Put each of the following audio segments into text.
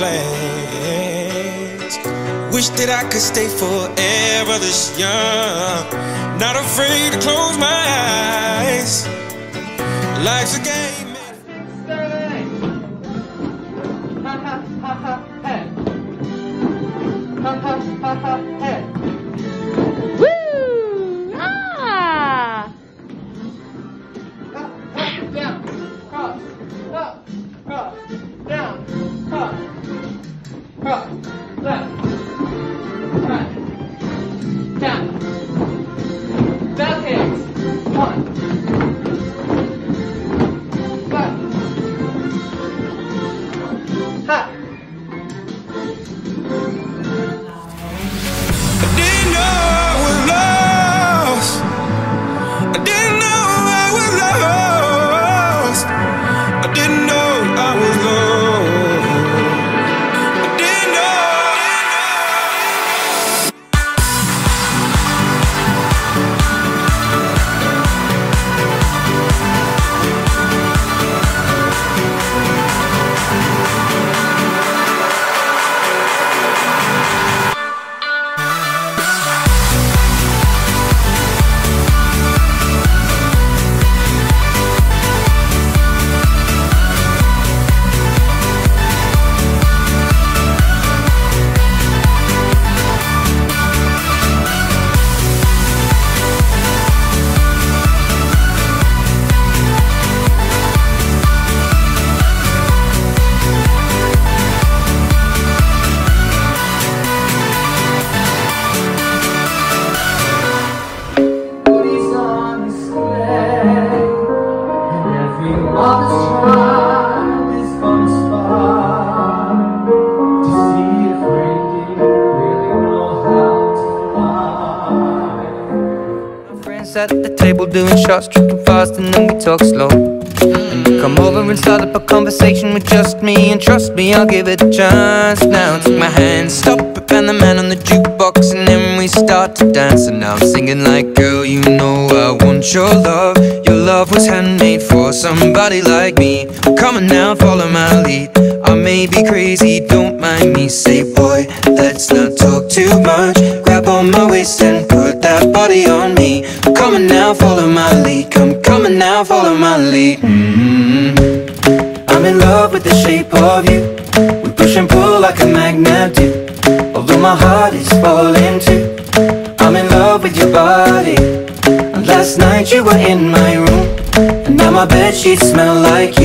Plans. Wish that I could stay forever this young, not afraid to close my eyes. Life's a game. Doing shots, tripping fast, and then we talk slow. And you come over and start up a conversation with just me, and trust me, I'll give it a chance. Now take my hand, stop it, and the man on the jukebox, and then we start to dance. And now I'm singing like, girl, you know I want your love. Your love was handmade for somebody like me. Come on now, follow my lead. I may be crazy, sheets smell like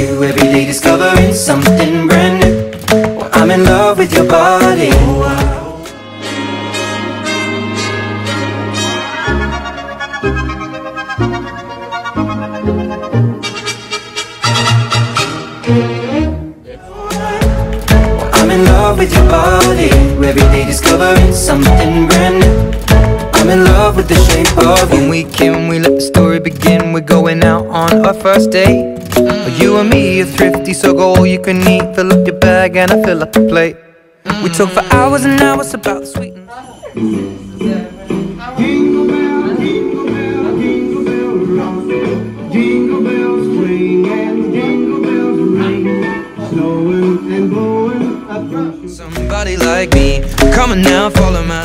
so go all you can eat Fill up your bag and I fill up the plate We talk for hours and hours about the sweet Jingle bell, jingle bell, jingle bells. Jingle bells and bells ring. Snowing and blowing Somebody like me Come on now, follow my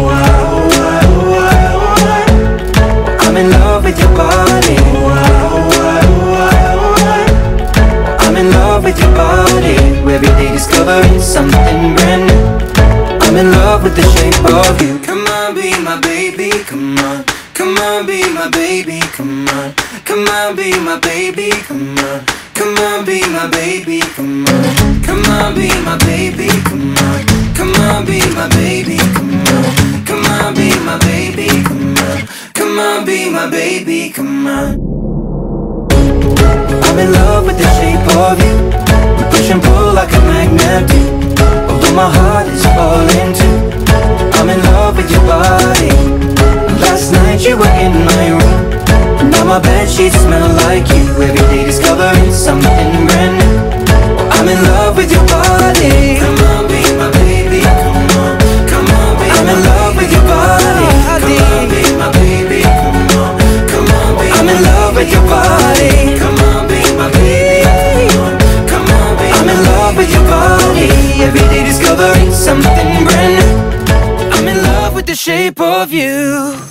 Every day discovering something brand new. I'm in love with the shape of you. Come on, be my baby, come on. Come on, be my baby, come on. Come on, be my baby, come on. Come on, be my baby, come on. Come on, be my baby, come on. Come on, be my baby, come on. Come on, be my baby, come on. Come on, be my baby, come on. I'm in love with the shape of you push and pull like a magnet. Do Although my heart is falling too I'm in love with your body. Last night you were in my room. Now my bed sheets smell like you. Every day discovering something brand new. I'm in love with your body. Come on, be my baby, come on Come on, be I'm in love with your body. Come on, be my baby, come on Come on, be I'm in love with your body discovering something brand new. I'm in love with the shape of you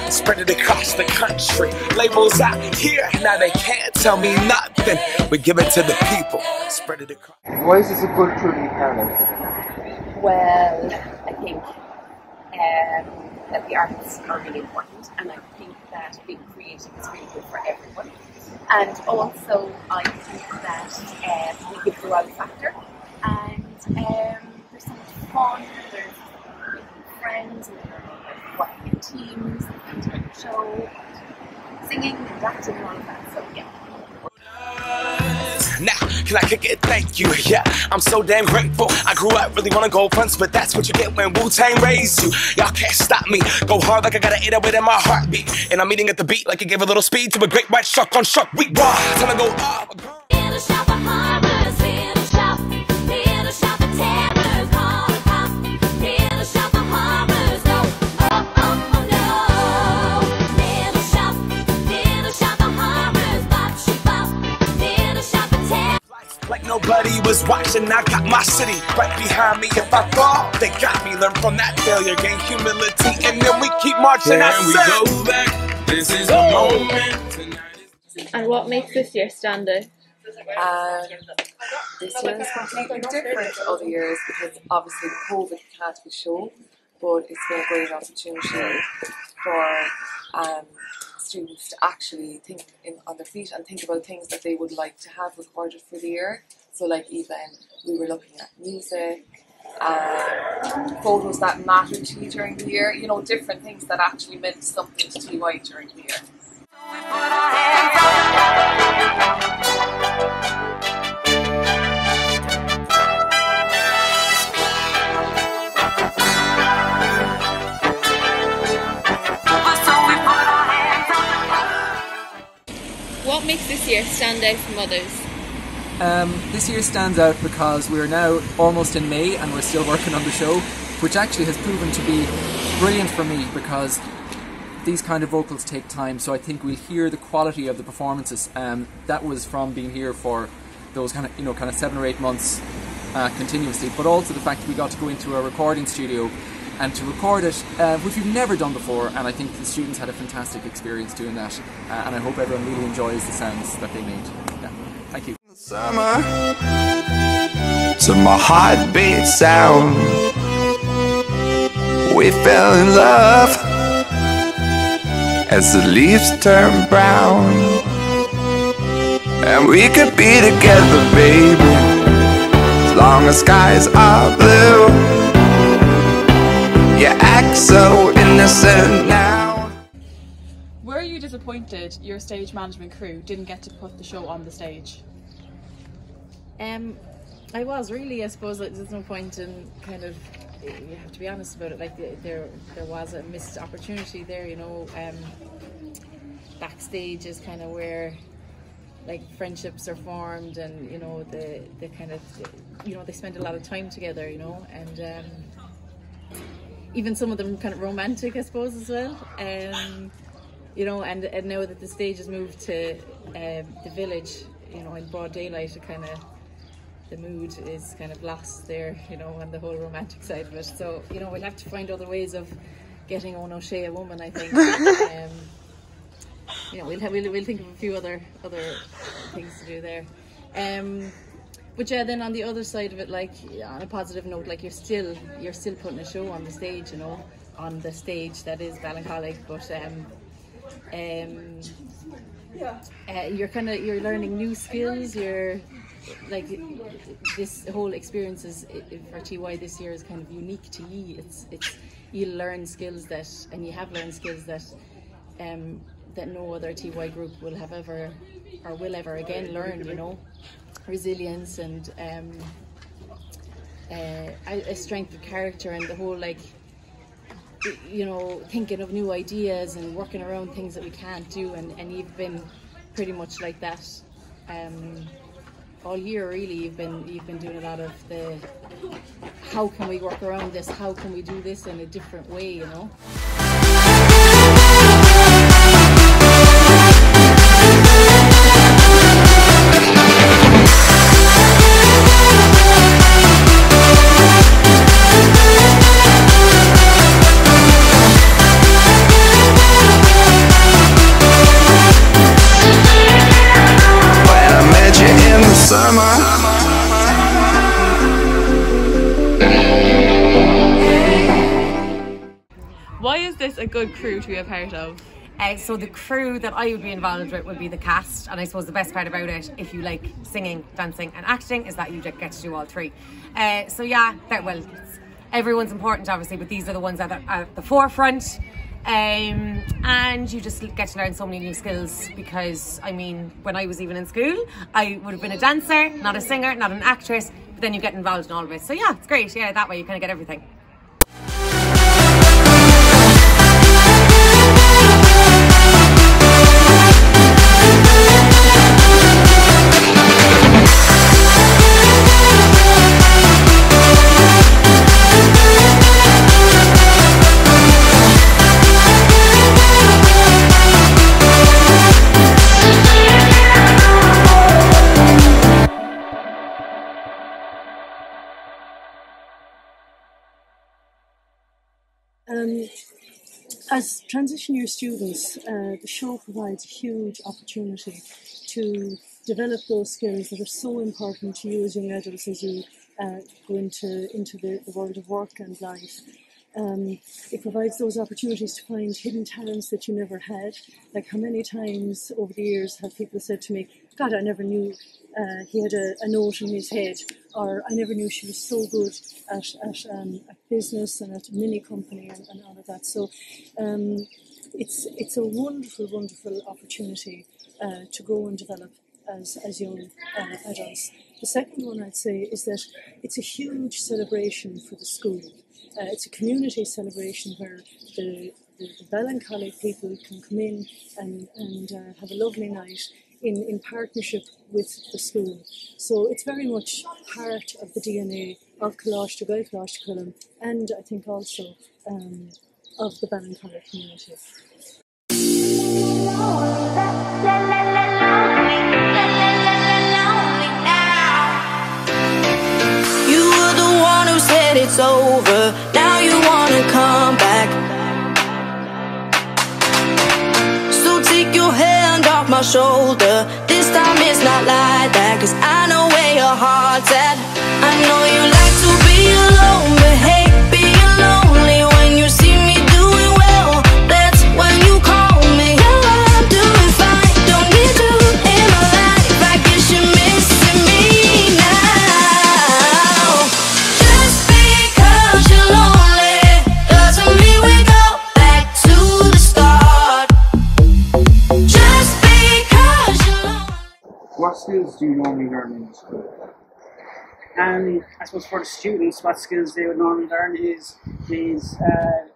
spread it across the country. Labels out here, and now they can't tell me nothing. We give it to the people, spread it across. Why is this a culturally talent? Well, I think um, that the arts are really important, and I think that being creative is really good for everyone. And also, I think that um, we give the wow factor, and um, there's so much fun. There's making friends, and there's working teams, and doing a show, and singing and acting and all of that. So yeah. Now, can I kick it? Thank you. Yeah, I'm so damn grateful. I grew up really wanna go fronts, but that's what you get when Wu Tang raised you. Y'all can't stop me. Go hard like I got an 808 in my heartbeat. And I'm eating at the beat like it gave a little speed to a great white shark on shark. We raw. Time to go up. Nobody was watching. I got my city right behind me. If I fall, they got me. Learn from that failure, gain humility, and then we keep marching. Can I we said- go back? This is the moment. And what makes this year stand out? Um, this year is completely different to other years because obviously COVID can't be shown, but it's been a great opportunity for um, students to actually think in, on their feet and think about things that they would like to have recorded for the year. So, like even we were looking at music, um, photos that mattered to you during the year. You know, different things that actually meant something to TY during the year. What makes this year stand out from others? Um, this year stands out because we're now almost in May and we're still working on the show, which actually has proven to be brilliant for me because these kind of vocals take time. So I think we'll hear the quality of the performances. Um, that was from being here for those kind of you know kind of seven or eight months uh, continuously, but also the fact that we got to go into a recording studio and to record it, uh, which we've never done before. And I think the students had a fantastic experience doing that, uh, and I hope everyone really enjoys the sounds that they made. Yeah. Thank you. Summer to my heartbeat sound. We fell in love as the leaves turn brown, and we could be together, baby, as long as skies are blue. You act so innocent now. Were you disappointed your stage management crew didn't get to put the show on the stage? Um, I was really. I suppose like, there's no point in kind of. You have to be honest about it. Like there, there was a missed opportunity there. You know, um, backstage is kind of where like friendships are formed, and you know the the kind of you know they spend a lot of time together. You know, and um, even some of them kind of romantic, I suppose, as well. Um, you know, and, and now that the stage has moved to um, the village, you know, in broad daylight, it kind of the mood is kind of lost there, you know, and the whole romantic side of it. So, you know, we'll have to find other ways of getting Ono Shea a woman, I think. um, you know, we'll, have, we'll we'll think of a few other other things to do there. Um, but yeah, then on the other side of it, like yeah, on a positive note, like you're still you're still putting a show on the stage, you know, on the stage that is melancholic, but um, um, uh, you're kind of you're learning new skills. You're like this whole experience is for TY this year is kind of unique to you. It's it's you learn skills that and you have learned skills that um that no other TY group will have ever or will ever again learn. You know, resilience and um uh, a strength of character and the whole like you know thinking of new ideas and working around things that we can't do and, and you've been pretty much like that um, all year really you've been you've been doing a lot of the how can we work around this? How can we do this in a different way you know summer. Why is this a good crew to be a part of? Uh, so the crew that I would be involved with would be the cast, and I suppose the best part about it, if you like singing, dancing, and acting, is that you get to do all three. Uh, so yeah, that well, everyone's important, obviously, but these are the ones that are at the forefront. Um, and you just get to learn so many new skills because I mean, when I was even in school, I would have been a dancer, not a singer, not an actress. But then you get involved in all of it. So yeah, it's great. Yeah, that way you kind of get everything. As transition year students, uh, the show provides a huge opportunity to develop those skills that are so important to you as young adults as you uh, go into, into the, the world of work and life. Um, it provides those opportunities to find hidden talents that you never had. Like how many times over the years have people said to me, God, I never knew uh, he had a, a note in his head, or I never knew she was so good at, at, um, at business and at a mini company and, and all of that. So um, it's, it's a wonderful, wonderful opportunity uh, to grow and develop as, as young uh, adults. The second one I'd say is that it's a huge celebration for the school. Uh, it's a community celebration where the, the, the people can come in and, and uh, have a lovely night in, in partnership with the school. So it's very much part of the DNA of Kalash to Kalash to Cullen and I think also um, of the Ballincollig community. You were the one who said it's over. Now you wanna come back. My shoulder. This time it's not like that. Cause I know where your heart's at. I know you do you normally learn in school? And I suppose for the students, what skills they would normally learn is is uh,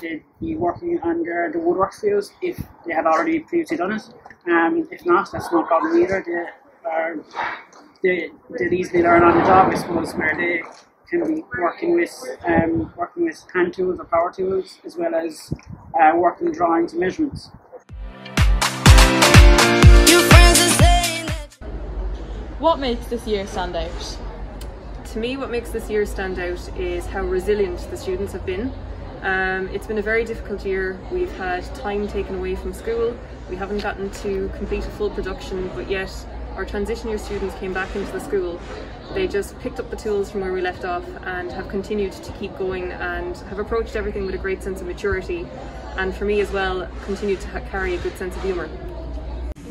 they'd be working under the woodwork fields if they had already previously done it. Um, if not, that's no problem either. They are they they'd easily learn on the job, I suppose, where they can be working with um, working with hand tools or power tools, as well as uh, working drawings and measurements. What makes this year stand out? To me, what makes this year stand out is how resilient the students have been. Um, it's been a very difficult year. We've had time taken away from school. We haven't gotten to complete a full production, but yet our transition year students came back into the school. They just picked up the tools from where we left off and have continued to keep going and have approached everything with a great sense of maturity. And for me as well, continued to ha- carry a good sense of humour.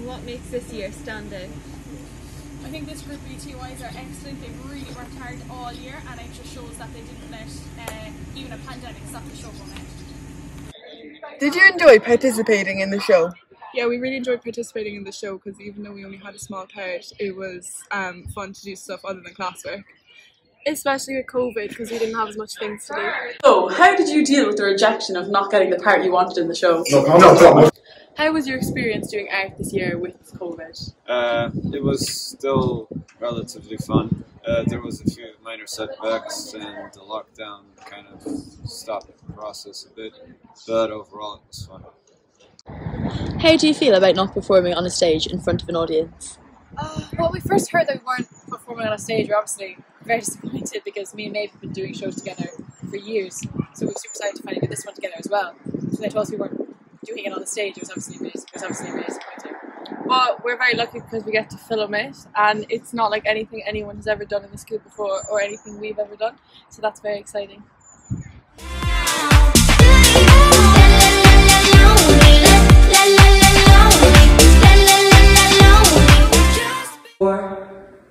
What makes this year stand out? I think this group BTYs are excellent. They've really worked hard all year, and it just shows that they didn't let uh, even a pandemic stop the show from it. Did you enjoy participating in the show? Yeah, we really enjoyed participating in the show because even though we only had a small part, it was um, fun to do stuff other than classwork. Especially with COVID because we didn't have as much things to do. So, how did you deal with the rejection of not getting the part you wanted in the show? How was your experience doing art this year with COVID? Uh, it was still relatively fun. Uh, there was a few minor setbacks, and the lockdown kind of stopped the process a bit. But overall, it was fun. How do you feel about not performing on a stage in front of an audience? Uh, well, we first heard that we weren't performing on a stage. We're obviously very disappointed because me and Maeve have been doing shows together for years. So we were super excited to finally do this one together as well. So they told us we weren't doing it on the stage. Was obviously. It was obviously really disappointing. But we're very lucky because we get to film it and it's not like anything anyone has ever done in the school before or anything we've ever done. So that's very exciting.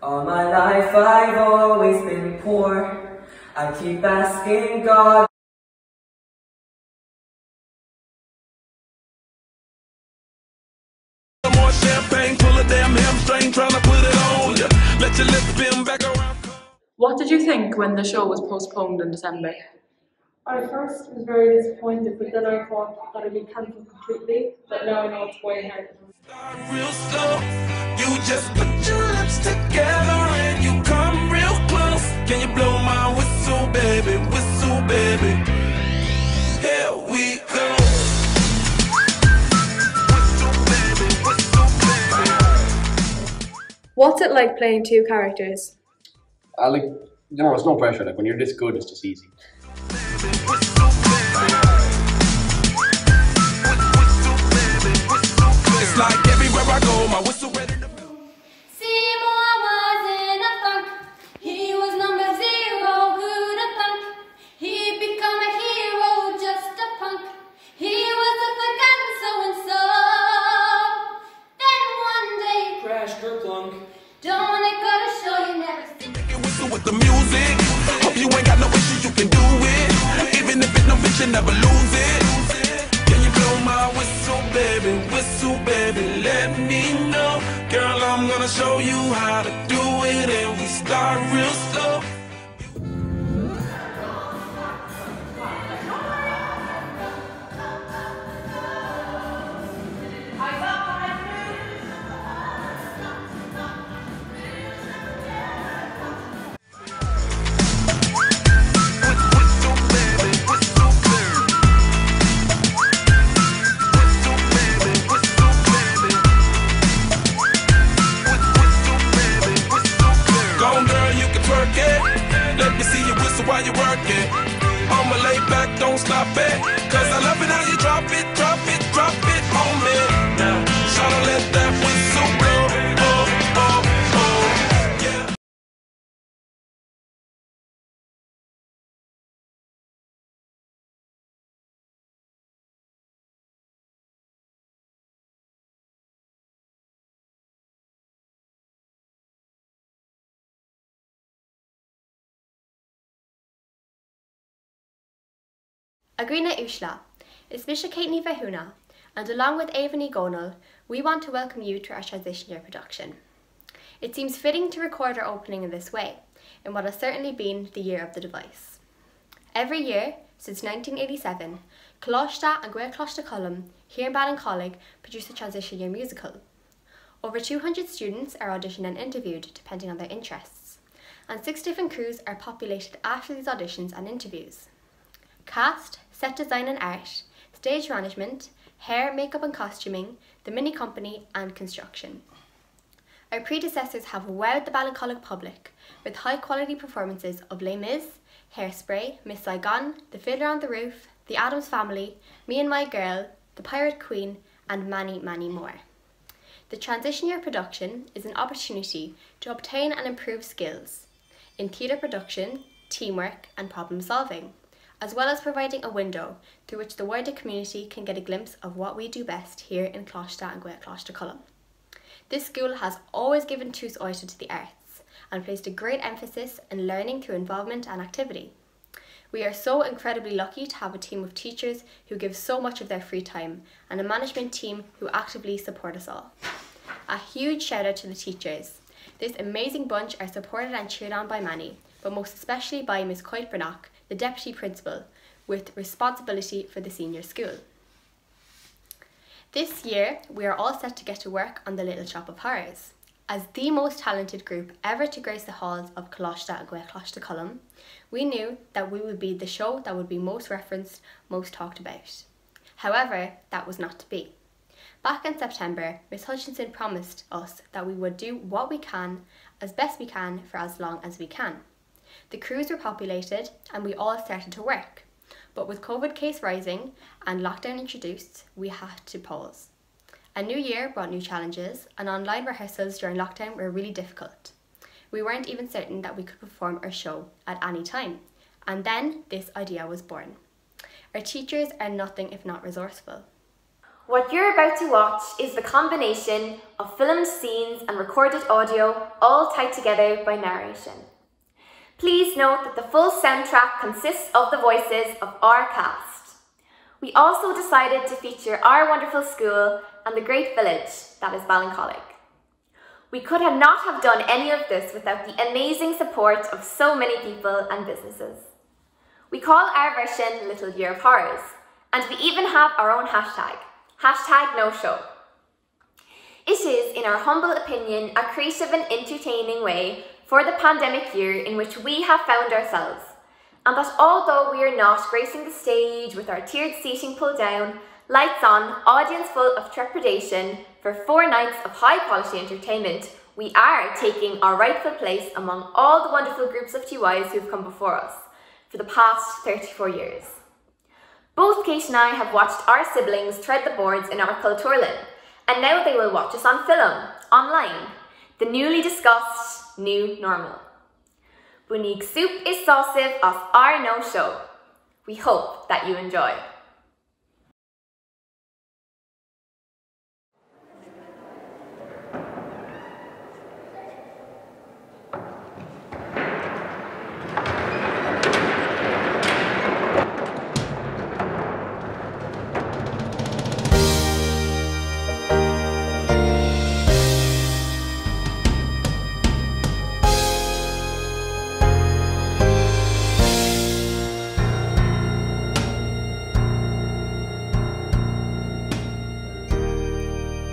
All my life I've always been poor. I keep asking God. More champagne, pull a damn hamstring, trying to put it on ya. Let your lips spin back around. What did you think when the show was postponed in December? I first was very disappointed, but then I thought that it'd be cancelled completely. But now I know it's way ahead. Real slow. You just put your lips together and you come real close. Can you blow my whistle, baby? Whistle, baby. Here we What's it like playing two characters? I like, you know, it's no pressure. Like when you're this good, it's just easy. It's like Agrina Ushla, it's Misha Kate Vehuna, and along with Avani Gonal, we want to welcome you to our transition year production. It seems fitting to record our opening in this way, in what has certainly been the year of the device. Every year, since 1987, Closta and Gael Closta Column here in Ballincollig produce a transition year musical. Over 200 students are auditioned and interviewed depending on their interests, and six different crews are populated after these auditions and interviews. Cast, set design and art, stage management, hair, makeup and costuming, the mini company, and construction. Our predecessors have wowed the Ballincollig public with high quality performances of Les Mis, Hairspray, Miss Saigon, The Fiddler on the Roof, The Addams Family, Me and My Girl, The Pirate Queen, and many, many more. The transition year production is an opportunity to obtain and improve skills in theatre production, teamwork, and problem solving, as well as providing a window through which the wider community can get a glimpse of what we do best here in Closta and Gael Closta Cullen. This school has always given Tus Oyster to the arts and placed a great emphasis in learning through involvement and activity. We are so incredibly lucky to have a team of teachers who give so much of their free time and a management team who actively support us all. A huge shout out to the teachers. This amazing bunch are supported and cheered on by many, but most especially by Miss Coit Brannock, the Deputy Principal, with responsibility for the senior school. This year, we are all set to get to work on the Little Shop of Horrors. As the most talented group ever to grace the halls of Closta and Gael Closta Column, we knew that we would be the show that would be most referenced, most talked about. However, that was not to be. Back in September, Miss Hutchinson promised us that we would do what we can, as best we can, for as long as we can. The crews were populated and we all started to work. But with COVID case rising and lockdown introduced, we had to pause. A new year brought new challenges, and online rehearsals during lockdown were really difficult. We weren't even certain that we could perform our show at any time. And then this idea was born. Our teachers are nothing if not resourceful. What you're about to watch is the combination of filmed scenes and recorded audio, all tied together by narration. Please note that the full soundtrack consists of the voices of our cast. We also decided to feature our wonderful school and the great village that is Ballincollig. We could have not have done any of this without the amazing support of so many people and businesses. We call our version Little Year of Horrors, and we even have our own hashtag, hashtag no show. It is, in our humble opinion, a creative and entertaining way for the pandemic year in which we have found ourselves, and that although we are not gracing the stage with our tiered seating pulled down, lights on, audience full of trepidation, for four nights of high quality entertainment, we are taking our rightful place among all the wonderful groups of TYs who've come before us for the past 34 years. Both Kate and I have watched our siblings tread the boards in our Culturlin, And now they will watch us on film, online, the newly discussed new normal. Bunig soup is sausive of our no show. We hope that you enjoy.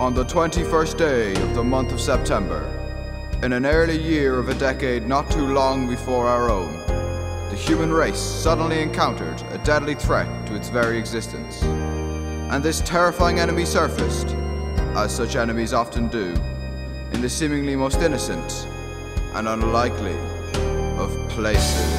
On the 21st day of the month of September, in an early year of a decade not too long before our own, the human race suddenly encountered a deadly threat to its very existence. And this terrifying enemy surfaced, as such enemies often do, in the seemingly most innocent and unlikely of places.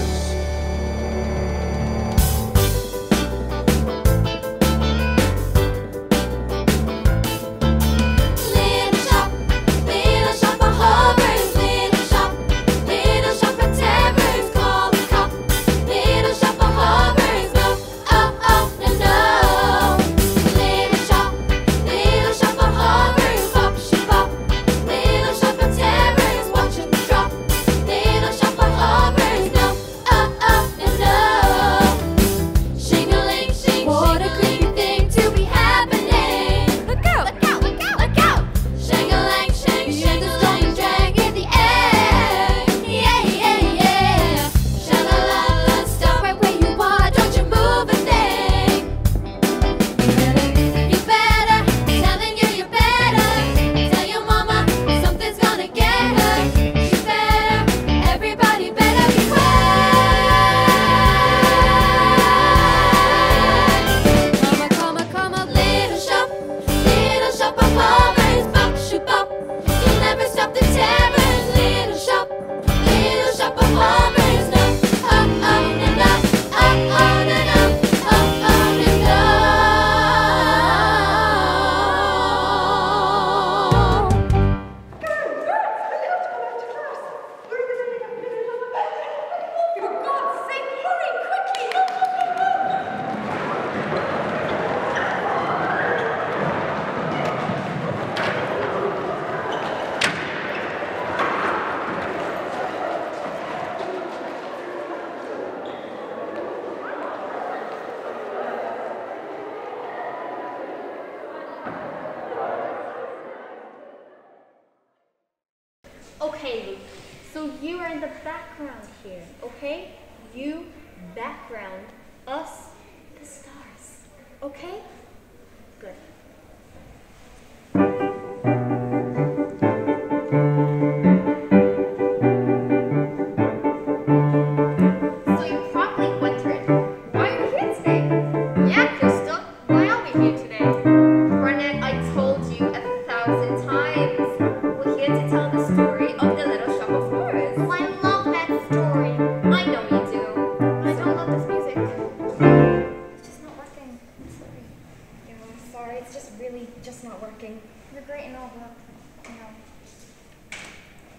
All, but you know.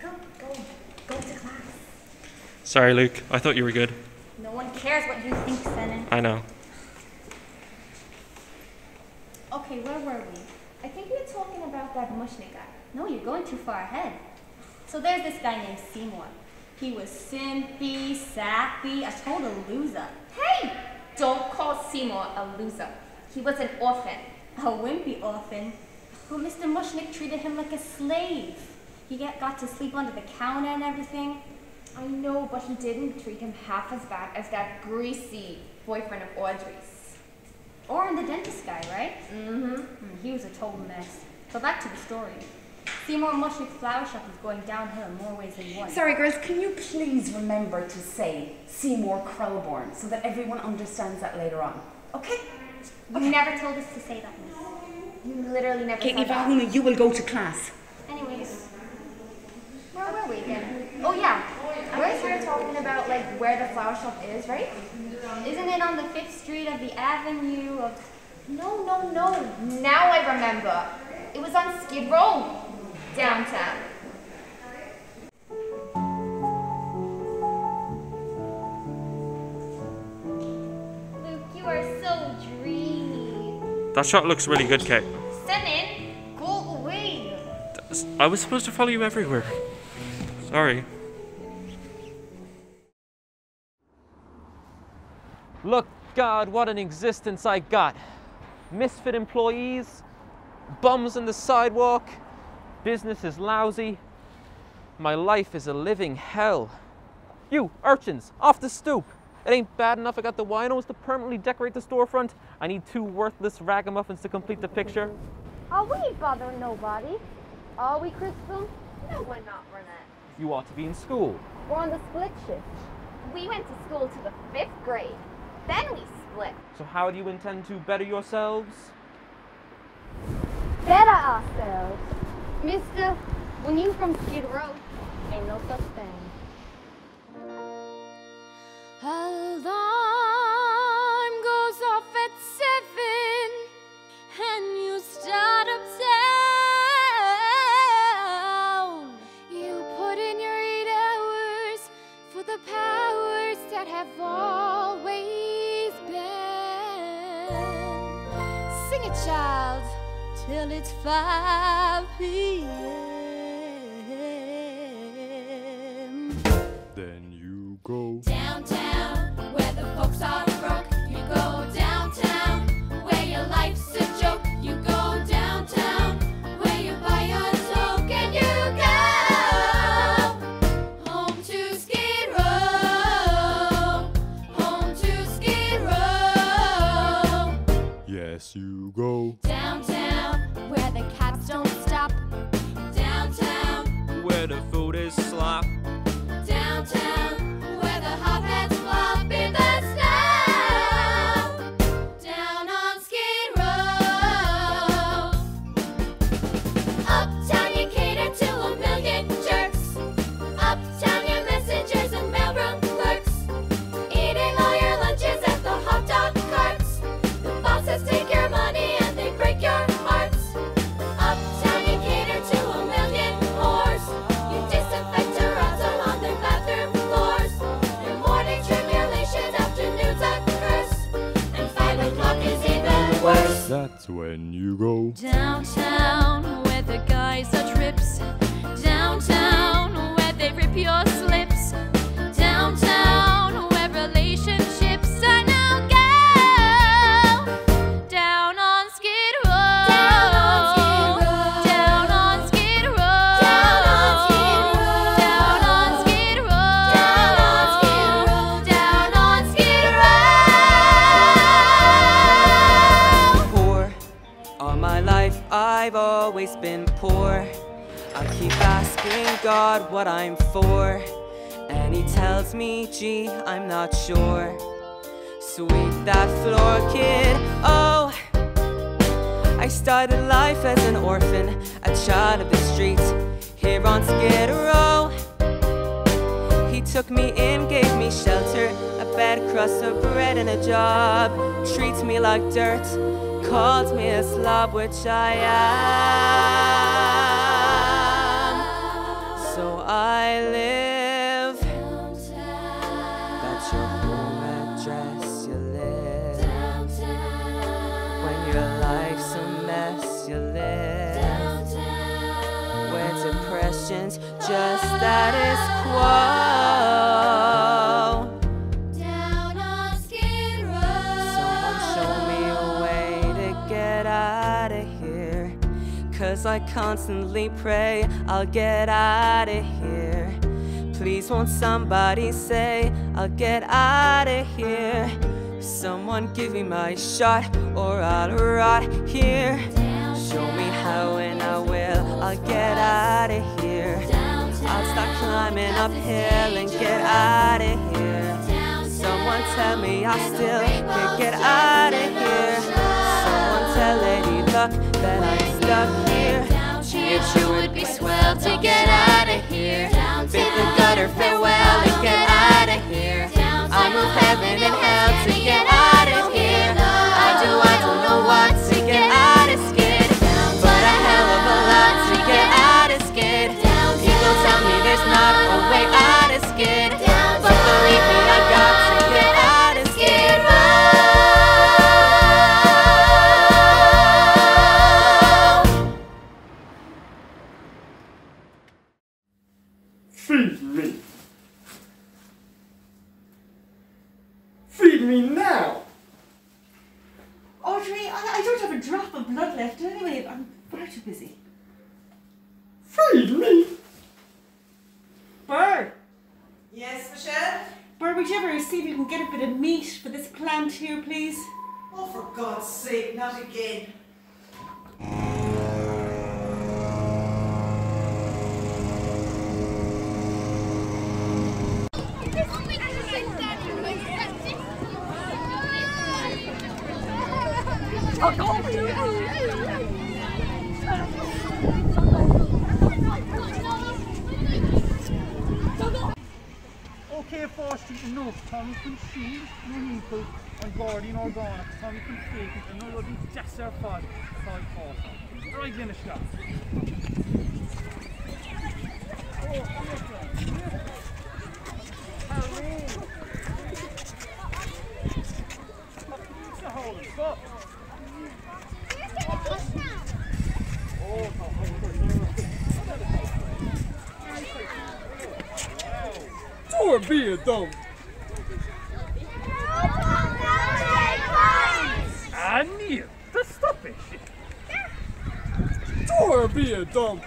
Go, go, go to class. Sorry, Luke. I thought you were good. No one cares what you think, Senna. I know. Okay, where were we? I think we were talking about that Mushnik guy. No, you're going too far ahead. So there's this guy named Seymour. He was simpy, sappy, a total loser. Hey! Don't call Seymour a loser. He was an orphan. A wimpy orphan. But Mr. Mushnik treated him like a slave. He get, got to sleep under the counter and everything. I know, but he didn't treat him half as bad as that greasy boyfriend of Audrey's. Or in the dentist guy, right? Mm-hmm. he was a total mess. But back to the story. Seymour Mushnik's flower shop is going downhill in more ways than one. Sorry, girls, can you please remember to say Seymour Krelborn so that everyone understands that later on? Okay? You never told us to say that. You literally never Katie said that. Vahuna, you will go to class. Anyways, where were we again? Oh yeah, we're here talking about like where the flower shop is, right? Isn't it on the fifth street of the avenue of? No, no, no. Now I remember. It was on Skid Row, downtown. That shot looks really good, Kate. Stunning. Go away. I was supposed to follow you everywhere. Sorry. Look, God, what an existence I got. Misfit employees, bums on the sidewalk, business is lousy. My life is a living hell. You, urchins, off the stoop. It ain't bad enough I got the winos to permanently decorate the storefront. I need two worthless ragamuffins to complete the picture. Oh, we ain't bothering nobody. Are we, Crystal? No, we're not, Ronnette. You ought to be in school. We're on the split shift. We went to school to the fifth grade. Then we split. So how do you intend to better yourselves? Better ourselves. Mister, when you from Skid Row, Ain't no such thing. Alarm goes off at seven, and you start uptown. You put in your eight hours for the powers that have always been. Sing it, child, till it's 5 p.m. Then you go. Downtown, like dirt, calls me a slob, which I am. So I live. That's your home address, you live. When your life's a mess, you live. Where depression's just status quo. I constantly pray I'll get out of here. Please, won't somebody say I'll get out of here? Someone give me my shot or I'll rot here. Show me how and I will. I'll get out of here. I'll start climbing uphill and get out of here. Someone tell me I still can get out of here. Someone tell Lady Luck that I'm stuck. It sure would be swell to get out of here. Bid the gutter farewell and get out of here. I move heaven and meat for this plant here, please? Oh, for God's sake, not again. Okay, enough. Tommy can no equal, and Gordy nor gone. Tommy can fake it, and no other just their fault. Sorry, Foster. Right in the shot. Oh, come here, Harry. It's a hole, stop. Oh, Don't be a dumb. I need to stop it. Don't be a dumb.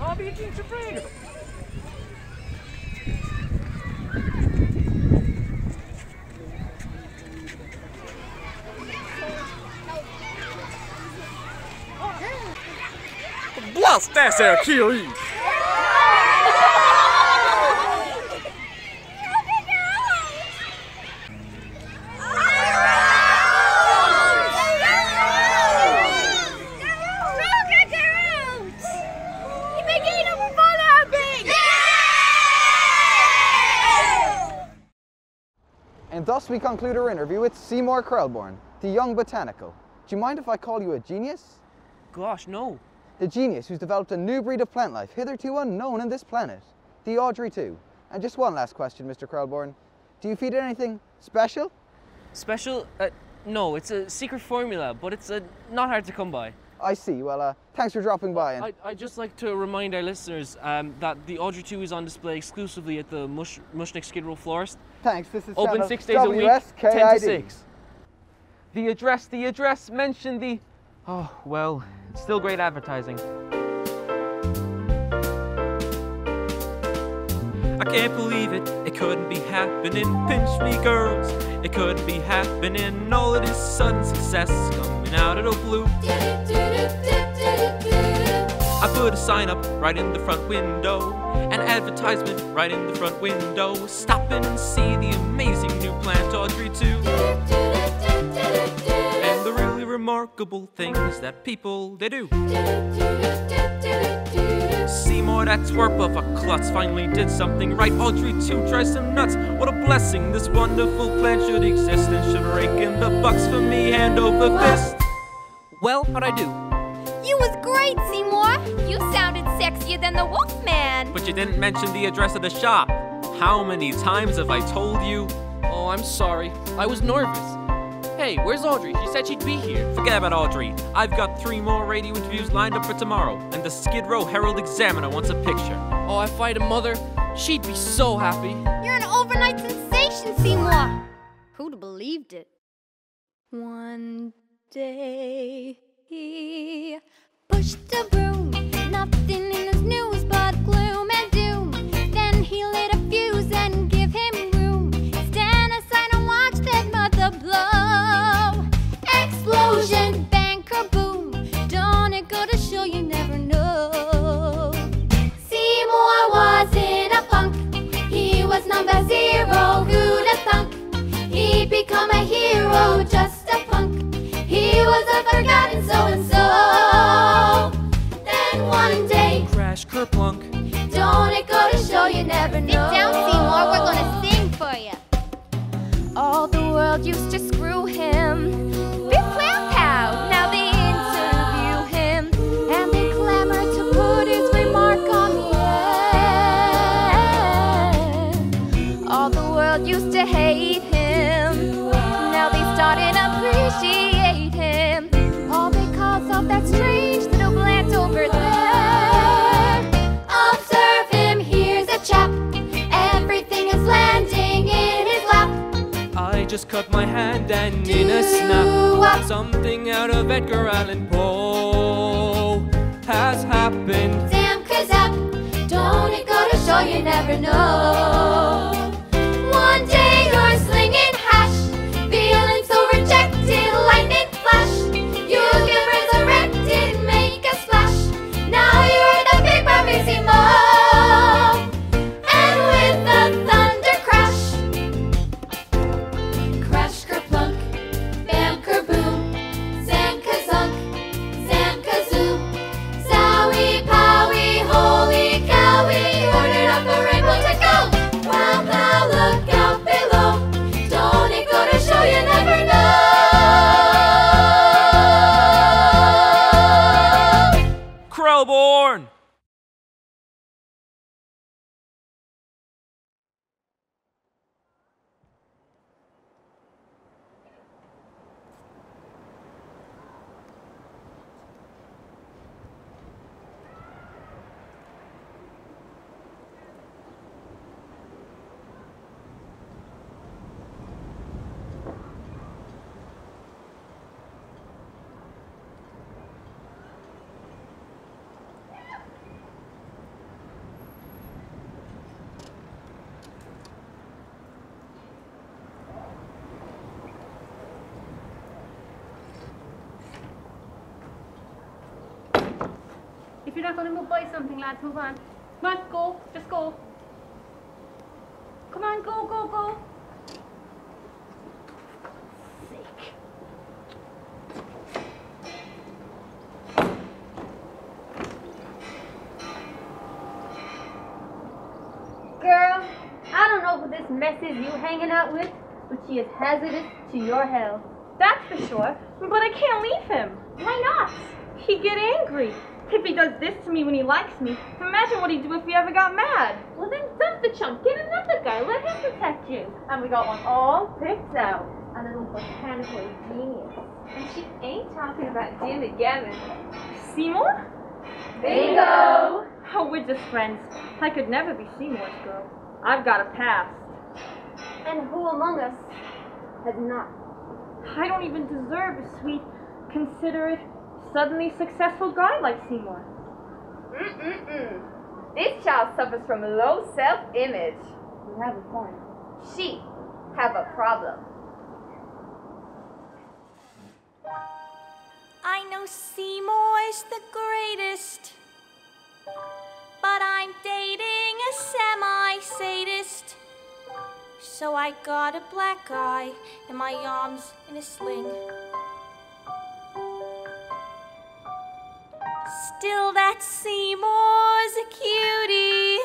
I'll be eating to bread. Blast that there, Kiwi! And thus we conclude our interview with Seymour Krelborn, the young botanical. Do you mind if I call you a genius? Gosh, no. The genius who's developed a new breed of plant life hitherto unknown on this planet. The Audrey 2. And just one last question, Mr. Krelborn. Do you feed it anything special? Special? Uh, no, it's a secret formula, but it's uh, not hard to come by. I see. Well, uh, thanks for dropping by. And I, I'd just like to remind our listeners um, that the Audrey 2 is on display exclusively at the Mush, Mushnik Skid Row florist. Thanks, this is Open six days a week, 10 to 6. The address, the address, mention the. Oh, well, still great advertising. I can't believe it, it couldn't be happening. Pinch me, girls, it couldn't be happening. All of this sudden success coming out of the blue. I put a sign up right in the front window, an advertisement right in the front window. Stop in and see the amazing new plant Audrey 2. And the really remarkable things that people they do. Seymour, that twerp of a klutz, finally did something right. Audrey too, drives him nuts. What a blessing this wonderful plant should exist and should rake in the bucks for me hand over fist. Well, how'd I do? You was great, Seymour. You sounded sexier than the Wolfman. But you didn't mention the address of the shop. How many times have I told you? Oh, I'm sorry. I was nervous. Hey, where's Audrey? She said she'd be here. Forget about Audrey. I've got three more radio interviews lined up for tomorrow, and the Skid Row Herald Examiner wants a picture. Oh, if I had a mother, she'd be so happy. You're an overnight sensation, Seymour. Who'd have believed it? One day he pushed a broom. Nothing in his news was number zero. Who'd have thunk? He'd become a hero, just a punk. He was a forgotten so and so. Then one day, Crash kerplunk. don't it go to show you never know? Sit down, Seymour. We're gonna sing for you. All the world used to screw him. Just cut my hand and in a snap, something out of Edgar Allan Poe has happened. Zam kazap, don't it go to show you never know? Lads, move on. Come on, go. Just go. Come on, go, go, go. Girl, I don't know who this mess is you hanging out with, but she is hazardous to your health. That's for sure. But I can't leave him. Why not? He'd get angry. If he does this to me when he likes me, imagine what he'd do if he ever got mad. Well, then dump the chump. Get another guy. Let him protect you. And we got one all picked out. A little botanical genius. And she ain't talking about Jim again. Seymour? Bingo! Oh, we're just friends. I could never be Seymour's girl. I've got a past. And who among us has not? I don't even deserve a sweet, considerate, suddenly successful guy like Seymour. Mm-mm-mm. This child suffers from low self-image. You have a point. She have a problem. I know Seymour is the greatest, but I'm dating a semi sadist. So I got a black eye and my arms in a sling. Still, that Seymour's a cutie.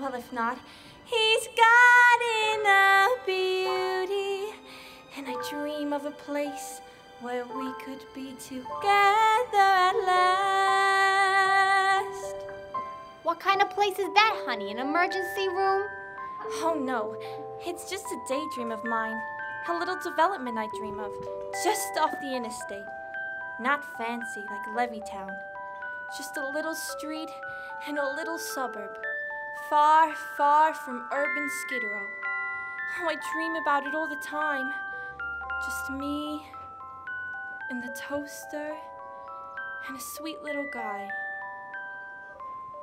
Well, if not, he's got enough beauty. And I dream of a place where we could be together at last. What kind of place is that, honey? An emergency room? Oh no, it's just a daydream of mine. A little development I dream of, just off the interstate. Not fancy like Levittown. Just a little street and a little suburb. Far, far from urban Skid Row. Oh, I dream about it all the time. Just me and the toaster and a sweet little guy.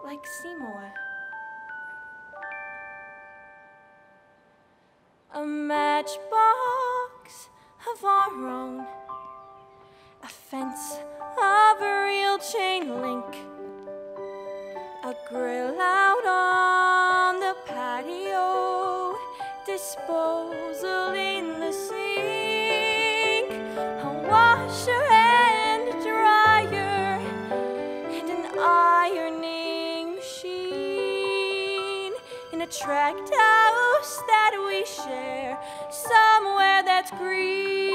Like Seymour. A matchbox of our own. A fence of a real chain link. A grill out on the patio. Disposal in the sink. A washer and a dryer. And an ironing machine. In a tract house that we share. Somewhere that's green.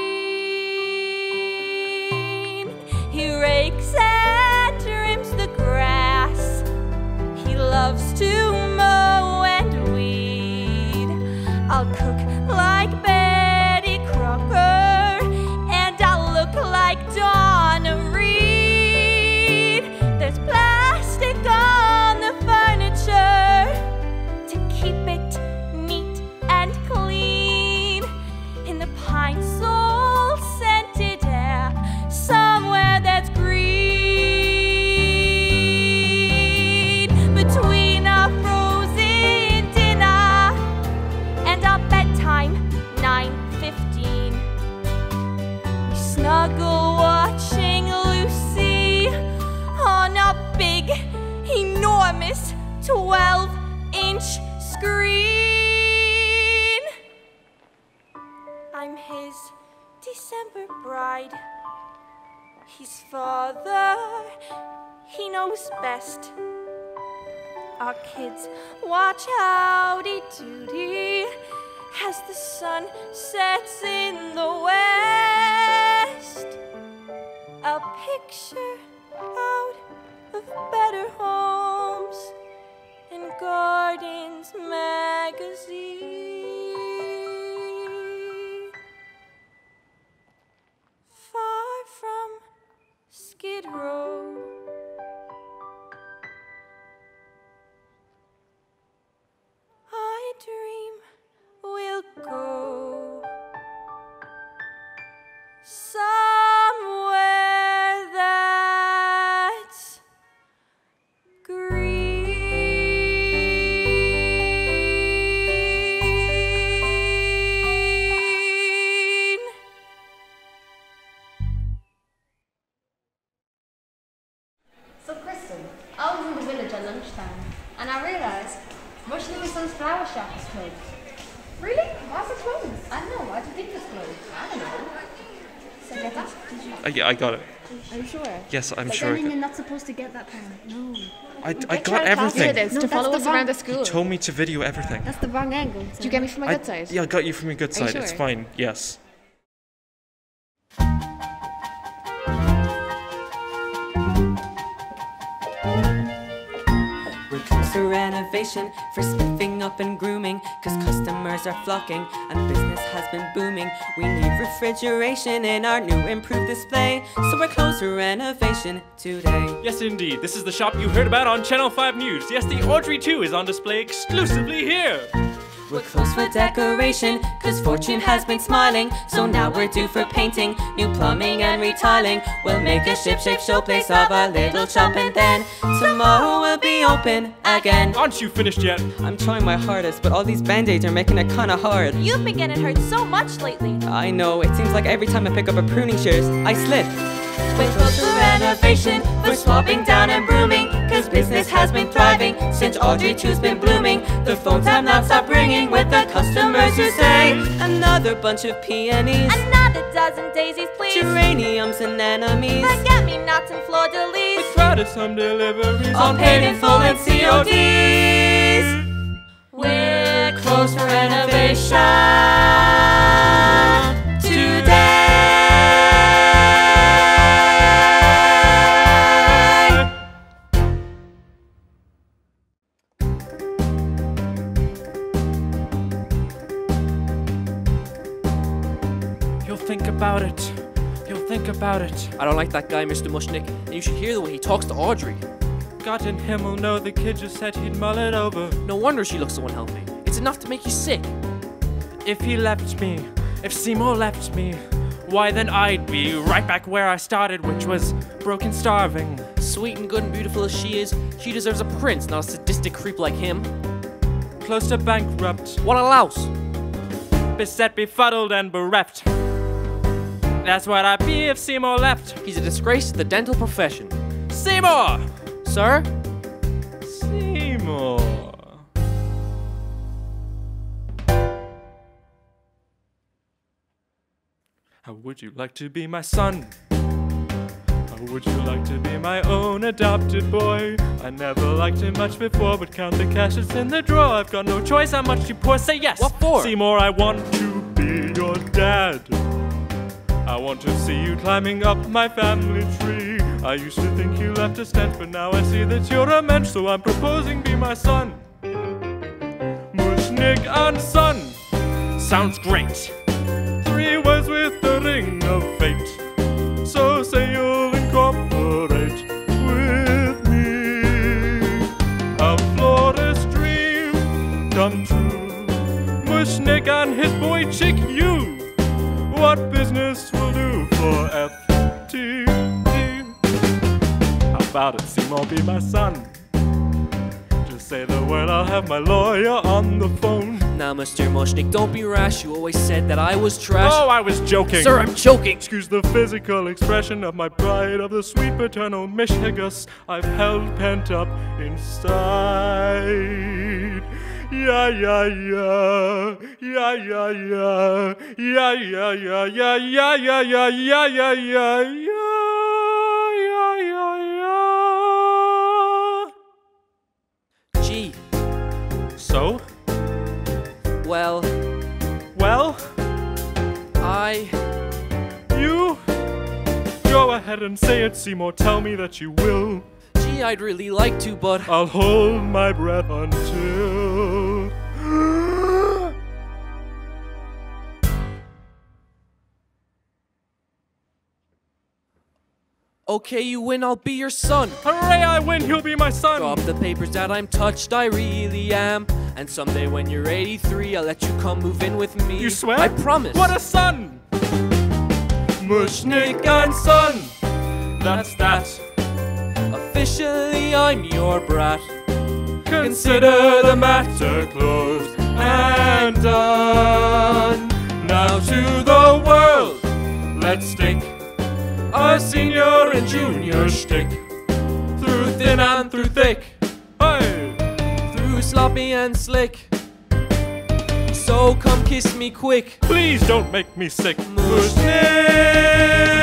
He rakes and trims the grass. He loves to father, he knows best. Our kids watch howdy doody as the sun sets in the west. A picture out of better homes and gardens got it. Are you sure? Yes, I'm but sure I Then got- you're not supposed to get that part. No. I, I got everything. to this, to follow us wrong- around the You told me to video everything. That's the wrong angle. Did you get me from my I- good side? Yeah, I got you from your good Are you side. It's fine. Yes. We're close to renovation for spiffing up and grooming. Cause customers are flocking and business has been booming. We need refrigeration in our new improved display. So we're close to renovation today. Yes, indeed. This is the shop you heard about on Channel 5 News. Yes, the Audrey 2 is on display exclusively here. We're close for decoration, cause fortune has been smiling. So now we're due for painting, new plumbing and retiling. We'll make a ship-shape showplace of our little shop and then tomorrow we'll be open again. Aren't you finished yet? I'm trying my hardest, but all these band-aids are making it kinda hard. You've been getting hurt so much lately. I know, it seems like every time I pick up a pruning shears, I slip. We're close to renovation, we're swapping down and brooming. Cause business has been thriving since Audrey 2's been blooming. The phones have not stopped ringing with the customers who say another bunch of peonies, Another dozen daisies, please. geraniums and anemones. Forget me nots and fleur de lis. Try to some deliveries All paid in full and CODs. We're close for renovation about it. I don't like that guy, Mr. Mushnik, and you should hear the way he talks to Audrey. God in Himmel, no, the kid just said he'd mull it over. No wonder she looks so unhealthy. It's enough to make you sick. If he left me, if Seymour left me, why then I'd be right back where I started, which was broken starving. Sweet and good and beautiful as she is, she deserves a prince, not a sadistic creep like him. Close to bankrupt, What a louse! beset, befuddled, and bereft. That's what I'd be if Seymour left. He's a disgrace to the dental profession. Seymour! Sir? Seymour. How would you like to be my son? How would you like to be my own adopted boy? I never liked him much before, but count the cash that's in the drawer. I've got no choice, I'm much too poor. Say yes. What for? Seymour, I want to be your dad. I want to see you climbing up my family tree. I used to think you left a stench, but now I see that you're a mensch, so I'm proposing be my son. Mushnik and son. Sounds great. Three words with the ring of fate. So say you'll incorporate with me. A florist dream come true. Mushnik and his boy chick you. What business will do for FTT? How about it, Seymour, be my son? Just say the word, I'll have my lawyer on the phone. Now, Mr. Mushnik, don't be rash. You always said that I was trash. Oh, I was joking. Sir, I'm joking. Excuse the physical expression of my pride, of the sweet paternal mishigas I've held pent up inside. Yeah, yeah, yeah, yeah, yeah, yeah, yeah, yeah, yeah, yeah, yeah, yeah, yeah, yeah, yeah, yeah, yeah, yeah, yeah. Gee, So, well, well, I. you go ahead and say it, Seymour. Tell me that you will. I'd really like to, but. I'll hold my breath until. Okay, you win, I'll be your son. Hooray, I win, you'll be my son. Drop the papers that I'm touched, I really am. And someday when you're 83, I'll let you come move in with me. You swear? I promise. What a son! Mushnik and son. That's that. Officially, I'm your brat. Consider the matter closed and done. Now to the world, let's stick our senior and junior stick through thin and through thick. Hey! Through sloppy and slick. So come kiss me quick. Please don't make me sick. Mushnik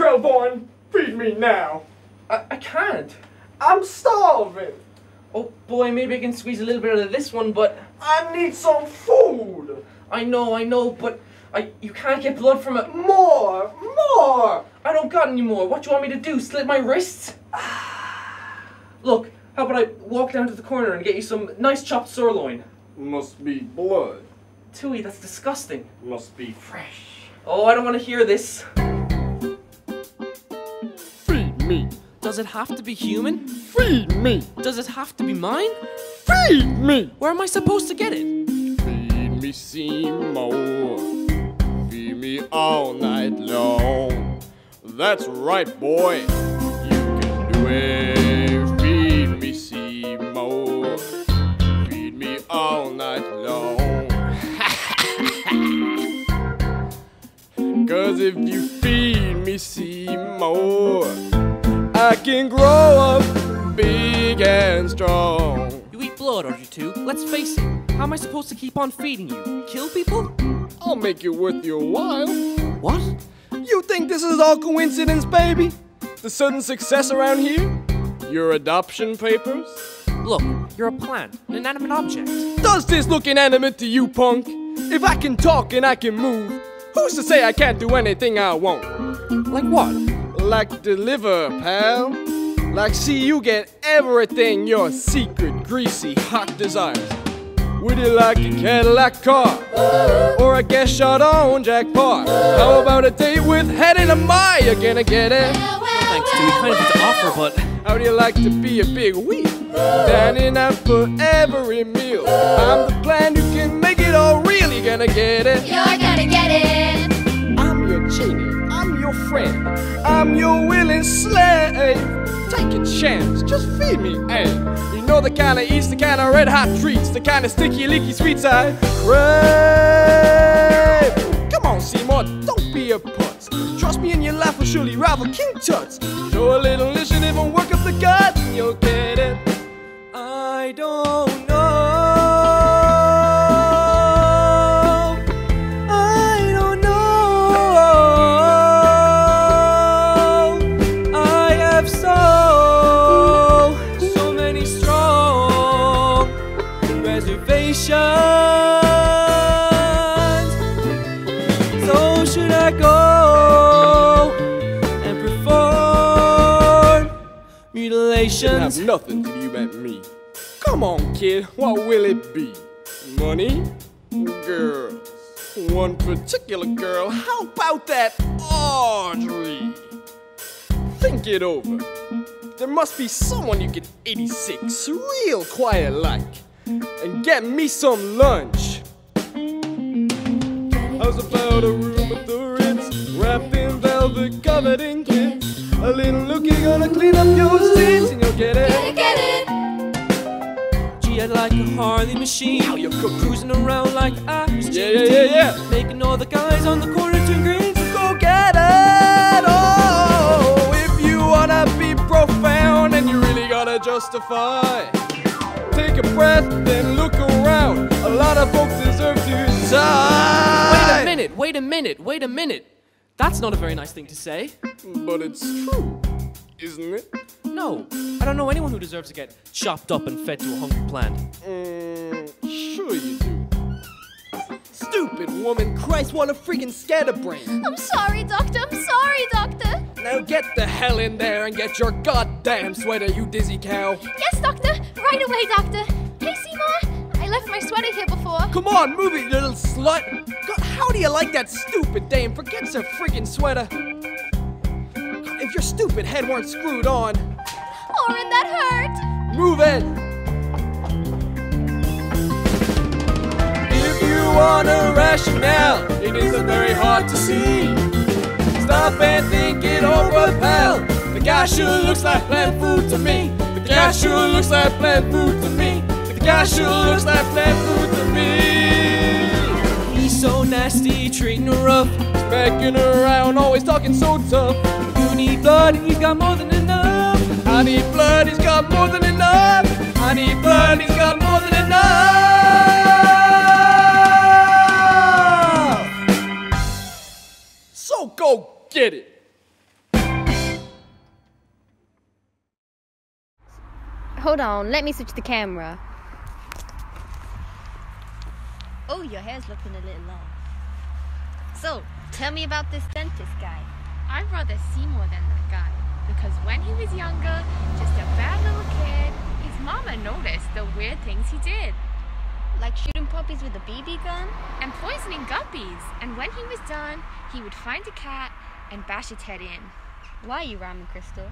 Me, Feed me now. I, I can't. I'm starving. Oh boy, maybe I can squeeze a little bit out of this one, but I need some food. I know, I know, but I you can't get blood from it. More, more. I don't got any more. What do you want me to do? Slit my wrists? Look, how about I walk down to the corner and get you some nice chopped sirloin? Must be blood. Tui, that's disgusting. Must be fresh. Oh, I don't want to hear this. Feed me. Does it have to be human? Feed me. Does it have to be mine? Feed me. Where am I supposed to get it? Feed me, Seymour. Feed me all night long. That's right, boy. You can do it. Feed me, Seymour. Feed me all night long. Cause if you feed me, Seymour, I can grow up big and strong. You eat blood, or you two. Let's face it. How am I supposed to keep on feeding you? Kill people? I'll make it worth your while. What? You think this is all coincidence, baby? The sudden success around here? Your adoption papers? Look, you're a plant, an inanimate object. Does this look inanimate to you, punk? If I can talk and I can move, who's to say I can't do anything I want? Like what? Like deliver, pal. Like see you get everything your secret, greasy, hot desires. Would you like a Cadillac car? Or a guest shot on jackpot? How about a date with head in a my? You gonna get it? Thanks, Dewey. Kind of to offer, but How do you like to be a big wheel? Dining out for every meal. I'm the plan, you can make it all real. You gonna get it? You're gonna get it. Friend, I'm your willing slave. Take a chance, just feed me, hey. You know the kind of eats, the kind of red hot treats, the kind of sticky, leaky sweets I crave. Come on, Seymour, don't be a putz. Trust me and your life will surely rival King Tut's. Show a little initiative and work up the gut, and you'll get it. I don't know. Nothing till you met me. Come on, kid, what will it be? Money? Girls. One particular girl. How about that Audrey? Think it over. there must be someone you can 86 real quiet like and get me some lunch. How's about a room with the Ritz wrapped in velvet covered in? A little looking gonna clean up your seats and you'll get it. Get it? G, I like a Harley machine. How you cook cruising around like I was Yeah, yeah, yeah, yeah. Making all the guys on the corner turn green. So Go get it! Oh, if you wanna be profound and you really gotta justify. Take a breath, then look around. A lot of folks deserve to die. Wait a minute, wait a minute, wait a minute. That's not a very nice thing to say. But it's true, isn't it? No, I don't know anyone who deserves to get chopped up and fed to a hungry plant. Mm, sure you do. Stupid woman, Christ, what a freaking scatterbrain. I'm sorry, Doctor. I'm sorry, Doctor. Now get the hell in there and get your goddamn sweater, you dizzy cow. Yes, Doctor. Right away, Doctor. Hey, Seymour. Left my sweater here before. Come on, move it, you little slut. God, how do you like that stupid dame? Forgets her freaking sweater. God, if your stupid head weren't screwed on, oh, Orin, that hurt. move it. If you want a rationale, it isn't very hard to see. Stop and think it over, pal. The guy sure looks like plant food to me. The guy sure looks like plant food to me. Sure looks like plant food to me. He's so nasty, treating her rough. Smacking around, always talking so tough. You need blood, he's got more than enough. I need blood, he's got more than enough. I need blood, he's got more than enough. So go get it. Hold on, let me switch the camera. Oh, your hair's looking a little long. So, tell me about this dentist guy. I'd rather Seymour than that guy because when he was younger, just a bad little kid, his mama noticed the weird things he did. Like shooting puppies with a BB gun? And poisoning guppies. And when he was done, he would find a cat and bash its head in. Why you rhyming, Crystal?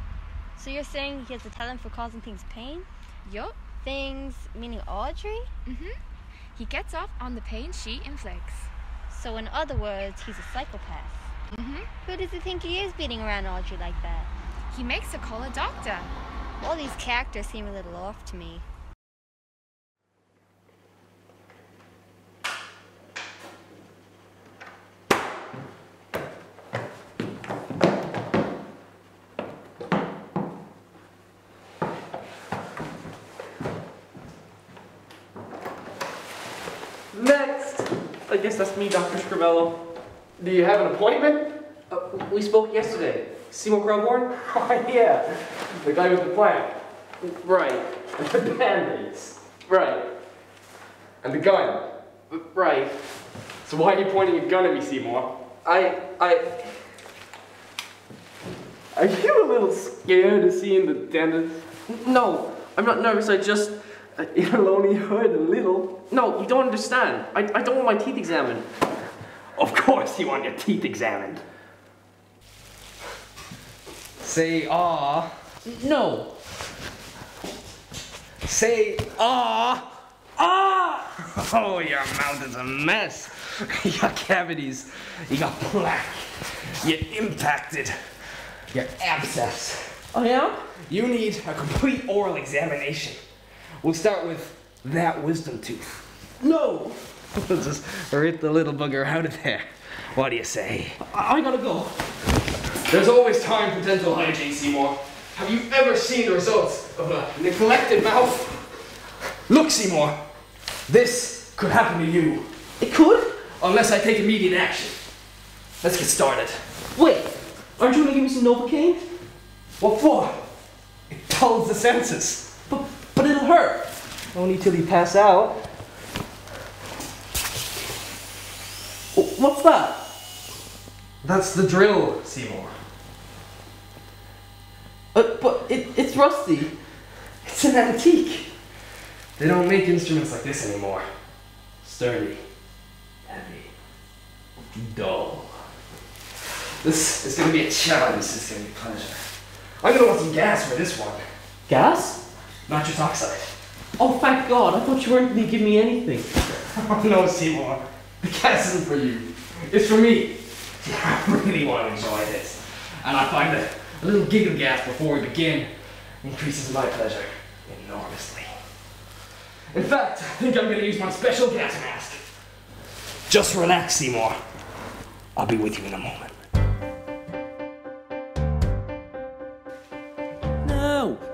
So you're saying he has a talent for causing things pain? Yup. Things meaning Audrey? Mm-hmm. He gets off on the pain she inflicts. So in other words, he's a psychopath. Mm-hmm. Who does he think he is beating around Audrey like that? He makes her call a doctor. All these characters seem a little off to me. Next! I guess that's me, Dr. Scrivello. Do you have an appointment? Uh, we spoke yesterday. Seymour Krelborn? Oh, yeah. The guy with the plant. Right. And the band-aids. Right. And the gun. Right. So why are you pointing a gun at me, Seymour? I. I. Are you a little scared of seeing the dentist? No, I'm not nervous. I just. It'll only hurt a little. No, you don't understand. I, I don't want my teeth examined. Of course you want your teeth examined. Say ah. No. Say ah. Ah! Oh, your mouth is a mess. You got cavities. You got plaque. You're impacted. You're abscess. Oh, yeah? You need a complete oral examination. We'll start with that wisdom tooth. No! We'll just rip the little bugger out of there. What do you say? I, I gotta go. There's always time for dental hygiene, Seymour. Have you ever seen the results of a neglected mouth? Look, Seymour. This could happen to you. It could? Unless I take immediate action. Let's get started. Wait, aren't you gonna give me some Novocaine? What for? It dulls the senses. But, but it'll hurt. Only till you pass out. What's that? That's the drill, Seymour. Uh, but it, it's rusty. It's an antique. They don't make instruments like this anymore. Sturdy, heavy, dull. This is gonna be a challenge. This is gonna be a pleasure. I'm gonna want some gas for this one. Gas? Nitrous oxide. Oh, thank God. I thought you weren't going to give me anything. Oh no, Seymour. The gas isn't for you. It's for me. See, I really want to enjoy this. And I find that a little giggle gas before we begin increases my pleasure enormously. In fact, I think I'm going to use my special gas mask. Just relax, Seymour. I'll be with you in a moment.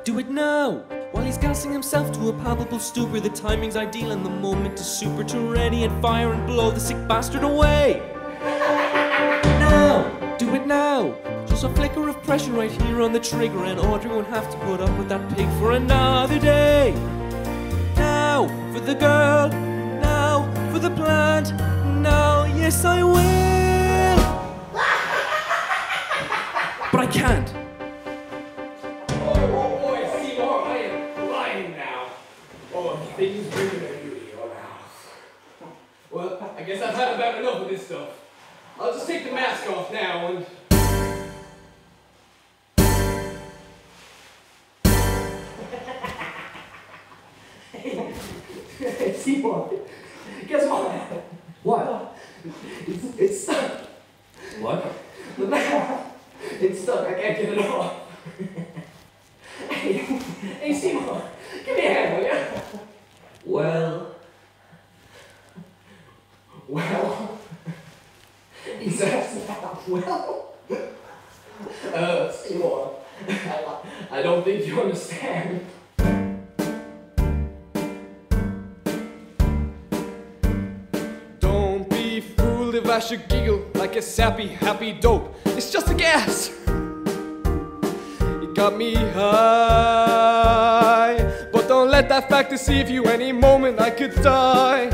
Do it now! While he's gassing himself to a palpable stupor, the timing's ideal and the moment is super to ready and fire and blow the sick bastard away! Now! Do it now! Just a flicker of pressure right here on the trigger, and Audrey won't have to put up with that pig for another day! Now! For the girl! Now! For the plant! Now! Yes, I will! But I can't! Guess I've had about enough of this stuff. I'll just take the mask off now and. hey, Seymour, guess what? What? It's, it's stuck. What? The mask. It's stuck. I can't get it off. hey, hey, Seymour, give me a hand, will you? Well. Well. He's asking well. Uh, Seymour, I, I don't think you understand. Don't be fooled if I should giggle like a sappy, happy dope. It's just a gas. It got me high. But don't let that fact deceive you. Any moment I could die.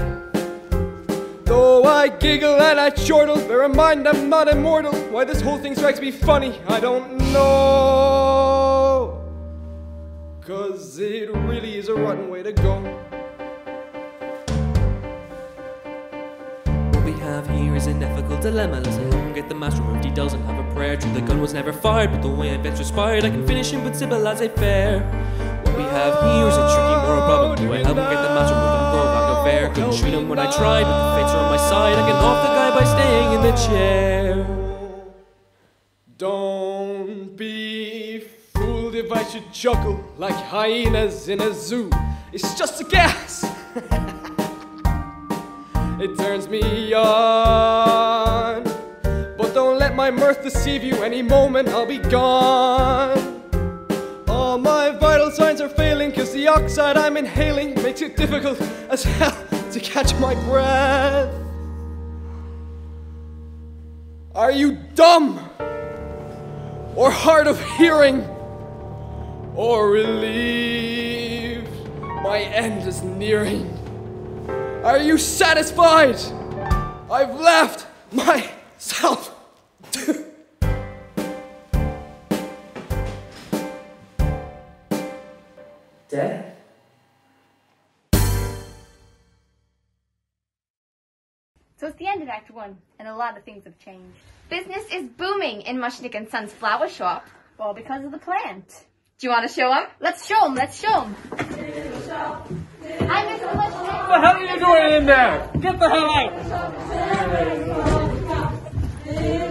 Though I giggle and I chortle, bear in mind I'm not immortal. Why this whole thing strikes me funny, I don't know. Cause it really is a rotten way to go. What we have here is an ethical dilemma. Let's get the mask removed. He doesn't have a prayer. True, the gun was never fired, but the way I events transpired, I can finish him with simple laissez-faire. What we have here is a tricky moral problem. Do I help him get the mask removed fair? Couldn't shoot him when I tried, but the fates are on my side. I can off the guy by staying in the chair. Don't be fooled if I should chuckle like hyenas in a zoo. It's just a gas. it turns me on. But don't let my mirth deceive you. Any moment I'll be gone. All my vital signs are failing because the oxide I'm inhaling makes it difficult as hell to catch my breath. Are you dumb? Or hard of hearing? Or relieved? My end is nearing. Are you satisfied? I've left myself. So it's the end of Act One, and a lot of things have changed. Business is booming in Mushnik and Son's flower shop. Well, because of the plant. Do you want to show them? Let's show them. Let's show them. Hi, Mr. Mushnik. What the hell are you doing in there? Get the hell out!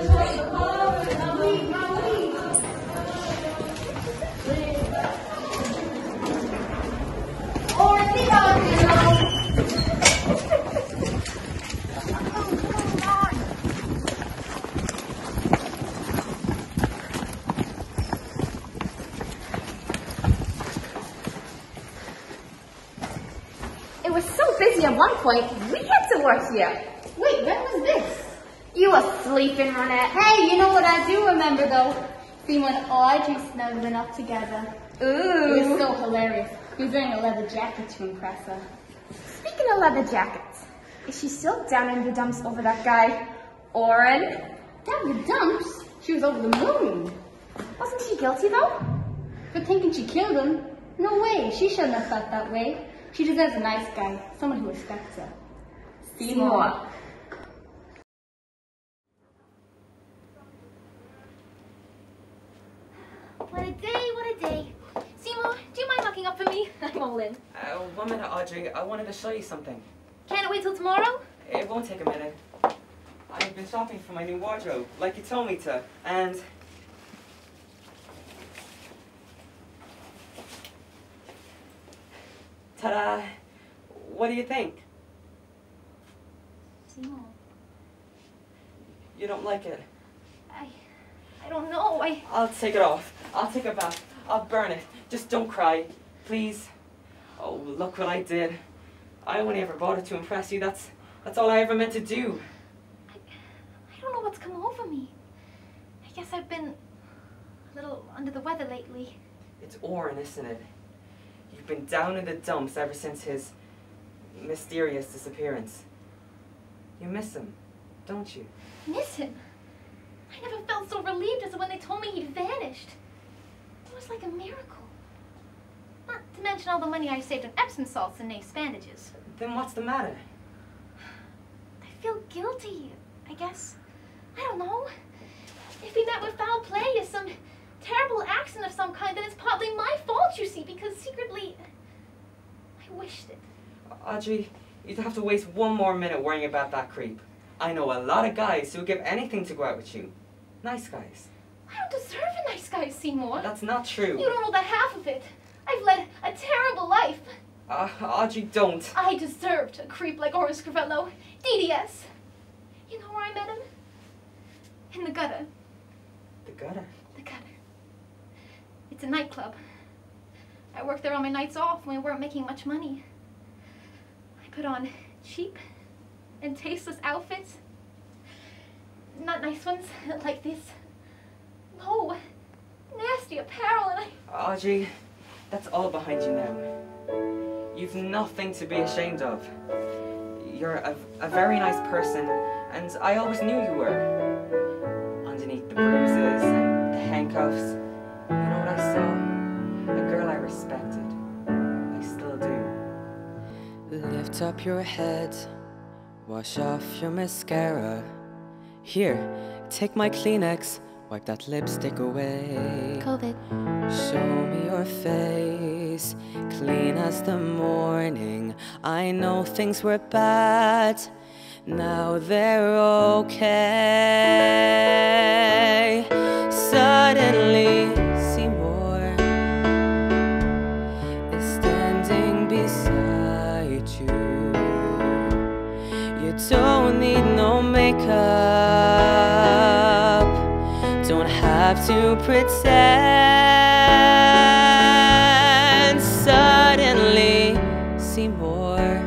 Point, we had to work here. Wait, when was this? You were sleeping, Ronnette. Hey, you know what I do remember though? See when Audrey snuggling up together. Ooh. It was so hilarious. He was wearing a leather jacket to impress her. Speaking of leather jackets, is she still down in the dumps over that guy, Orin? Down the dumps? She was over the moon. Wasn't she guilty though? For thinking she killed him? No way, she shouldn't have felt that way. She deserves a nice guy, someone who respects her. Seymour. What a day, what a day. Seymour, do you mind locking up for me? I'm all in. Uh, one minute, Audrey. I wanted to show you something. Can't it wait till tomorrow? It won't take a minute. I've been shopping for my new wardrobe, like you told me to, and ta-da! What do you think? Seymour, You don't like it? I, I don't know. I, I'll take it off. I'll take it back. I'll burn it. Just don't cry, please. Oh, look what I did. I only ever bought it to impress you. That's that's all I ever meant to do. I don't know what's come over me. I guess I've been a little under the weather lately. It's Orin, isn't it? Been down in the dumps ever since his mysterious disappearance. You miss him, don't you? Miss him. I never felt so relieved as when they told me he'd vanished. It was like a miracle. Not to mention all the money I saved on Epsom salts and Ace bandages. Then what's the matter? I feel guilty, I guess. I don't know. If he met with foul play or some terrible accident of some kind, then it's partly my fault, you see, because secretly I wished it. Audrey, you'd have to waste one more minute worrying about that creep. I know a lot of guys who would give anything to go out with you. Nice guys. I don't deserve a nice guy, Seymour. That's not true. You don't know the half of it. I've led a terrible life. Uh, Audrey, don't. I deserved a creep like Orin Scrivello. DDS. You know where I met him? In the gutter. The gutter. It's a nightclub. I worked there on my nights off when we weren't making much money. I put on cheap and tasteless outfits. Not nice ones like this. No, nasty apparel and I. Audrey, that's all behind you now. You've nothing to be ashamed of. You're a, a very nice person, and I always knew you were. Underneath the bruises and the handcuffs, you know what I saw? A girl I respected. I still do. Lift up your head, wash off your mascara. Here, take my Kleenex, wipe that lipstick away. COVID. Show me your face, clean as the morning. I know things were bad, now they're okay. Suddenly, no makeup, don't have to pretend. Suddenly, Seymour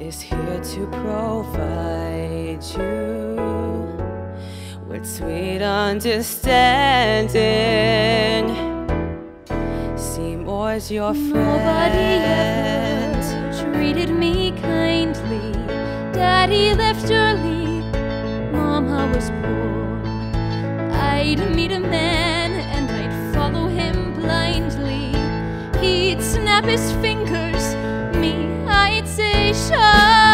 is here to provide you with sweet understanding. Seymour's your friend. Nobody ever treated me. Daddy left early. Mama was poor. I'd meet a man and I'd follow him blindly. He'd snap his fingers. Me, I'd say, shine.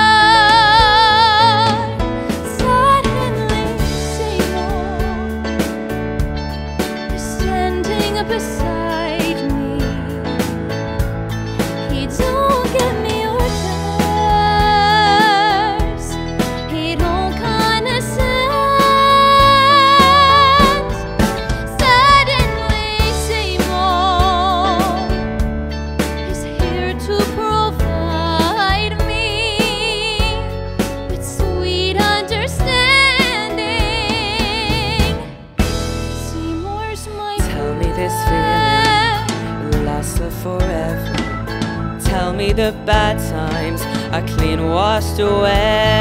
The bad times are clean washed away.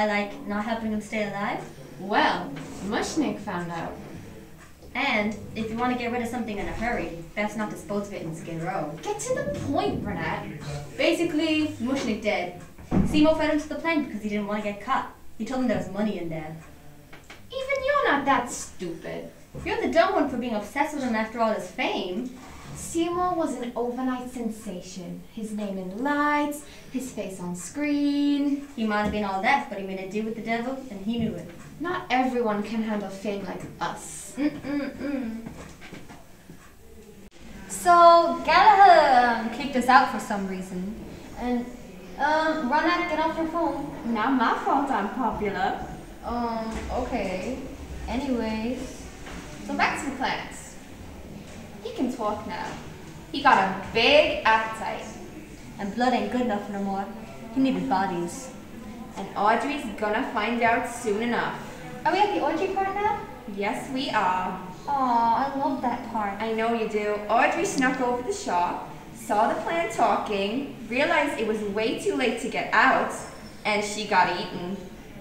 By, like, not helping him stay alive? Well, Mushnik found out. And if you want to get rid of something in a hurry, best not dispose of it in Skid Row. Get to the point, Ronnette. Basically, Mushnik dead. Seymour fed him to the plane because he didn't want to get caught. He told him there was money in there. Even you're not that stupid. You're the dumb one for being obsessed with him after all his fame. Seymour was an overnight sensation. His name in lights, his face on screen. He might have been all that, but he made a deal with the devil, and he knew it. Not everyone can handle fame like us. Mm-mm-mm. So, Gallagher um, kicked us out for some reason. And, um, Ronnette, get off your phone. Not my fault I'm popular. Um, okay. Anyways, So back to the plans. He can talk now. He got a big appetite. and blood ain't good enough no more. He needed bodies. And Audrey's gonna find out soon enough. Are we at the orgy part now? Yes, we are. Aw, I love that part. I know you do. Audrey snuck over the shop, saw the plant talking, realized it was way too late to get out, and she got eaten.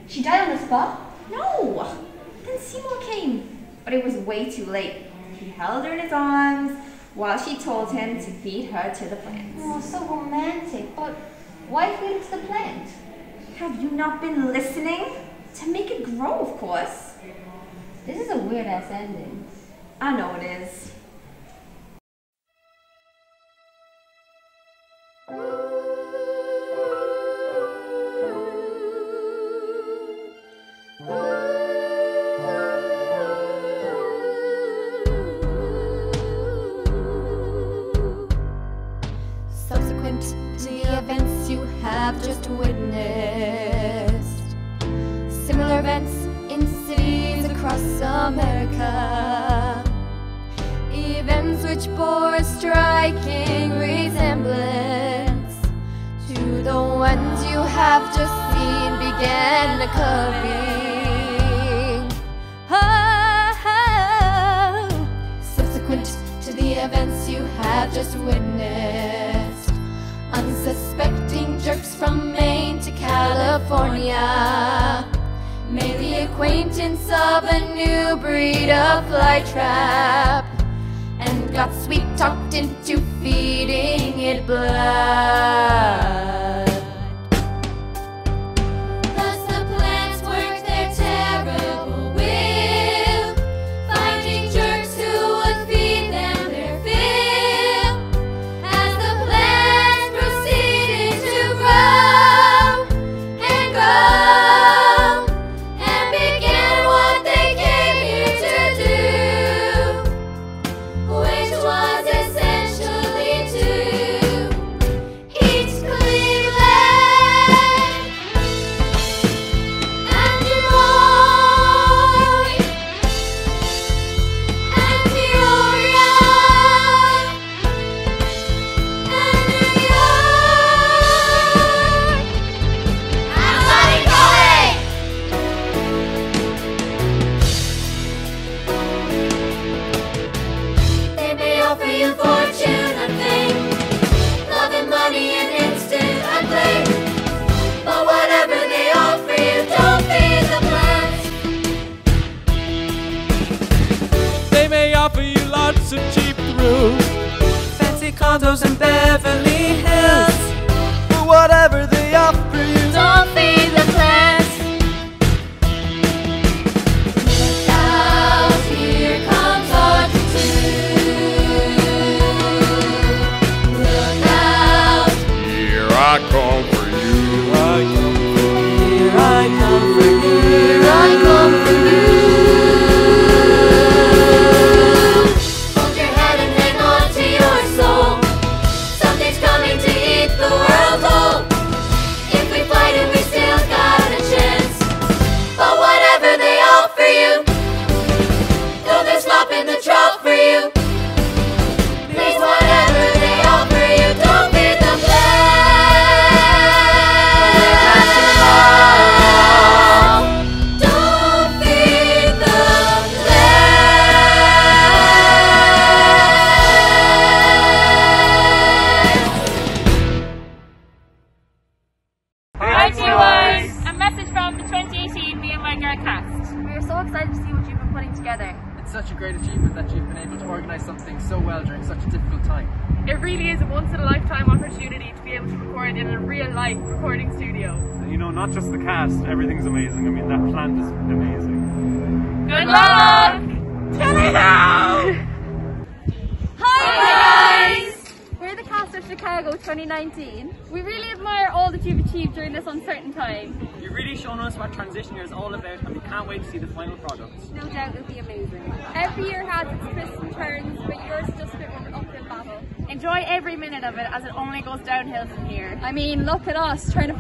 She died on the spot? No! Then Seymour came, but it was way too late. He held her in his arms while she told him to feed her to the plant. Oh, so romantic. But why feed it to the plant? Have you not been listening? To make it grow, of course. This is a weird ass ending. I know it is. Have just seen began occurring. Ah, subsequent to the events you have just witnessed. Unsuspecting jerks from Maine to California made the acquaintance of a new breed of flytrap and got sweet talked into feeding it blood.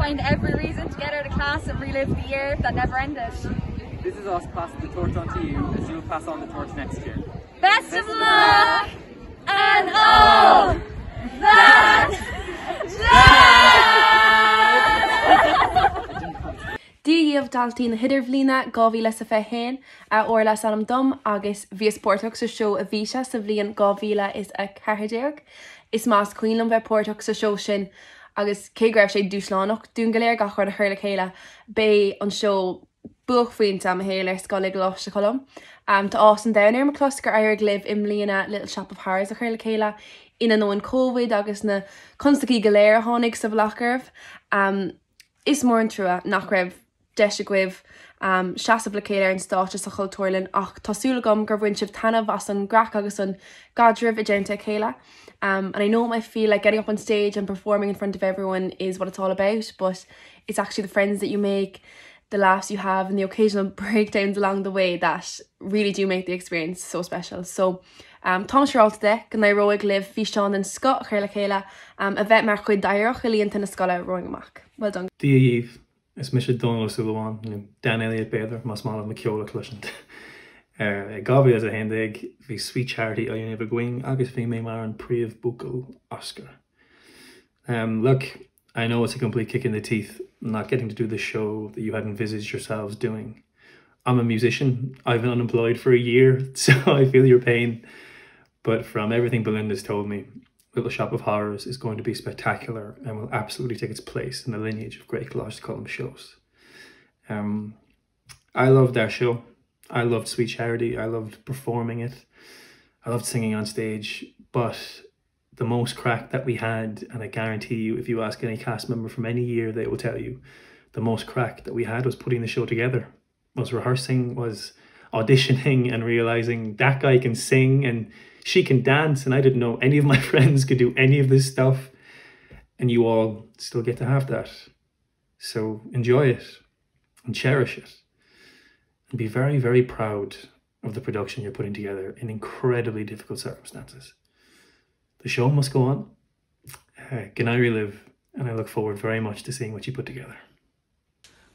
Find every reason to get out of class and relive the year that never ended. This is us passing the torch on to you as you'll pass on the torch next year. Best of luck and all that Díomh daltaí na hiidir bhlína gáhí le sa fé héin a ó le an dom agus bhí sportach sa seo a bhíse sa bblion gáhíle is a cethidéag. Is más cuilam bheith portach sa seo sin agus cégraibh sé dúslánach dún goléir ga chuir a chuir le chéile bé an seo buch faointe am héile scolig láiste chom. Um, tá as an dair mar closcar air glibh im líana little shop of Hars a chuir le chéile ina nó an COVID agus na constaí goléir tháinig sa bhlacharbh. Um, is mór an trua nach raibh de goibh um, seaamh le céir an státe sa choiltúirlinn ach tásúla gom gur bhain sibh tanna bhas an grach agus an gadrih a dénta chéile. Um, and I know I feel like getting up on stage and performing in front of everyone is what it's all about, but it's actually the friends that you make, the laughs you have, and the occasional breakdowns along the way that really do make the experience so special. So um, de gan na roiig liv fi Seán an Scott chuir le chéile um, a bheith mar chuid dairech cholíonnta na roiing amach. Well done. Díomh is mis donlas súháin Dan Elliot beidir mas má na ceola cluint. gabhí as a hendig hí sweet charity a dhéanamh going agus bhí mé mar an príomh bucal Oscar. Um, look, I know it's a complete kick in the teeth not getting to do the show that you had envisaged yourselves doing. I'm a musician. I've been unemployed for a year, so I feel your pain. But from everything Belinda's told me, Little Shop of Horrors is going to be spectacular and will absolutely take its place in the lineage of great Colossus Column shows. Um, I loved our show. I loved Sweet Charity. I loved performing it. I loved singing on stage. But the most crack that we had, and I guarantee you, if you ask any cast member from any year, they will tell you, the most crack that we had was putting the show together. Was rehearsing, was auditioning and realizing that guy can sing and she can dance and I didn't know any of my friends could do any of this stuff and you all still get to have that. So enjoy it and cherish it and be very, very proud of the production you're putting together in incredibly difficult circumstances. The show must go on. Uh, can I relive? And I look forward very much to seeing what you put together.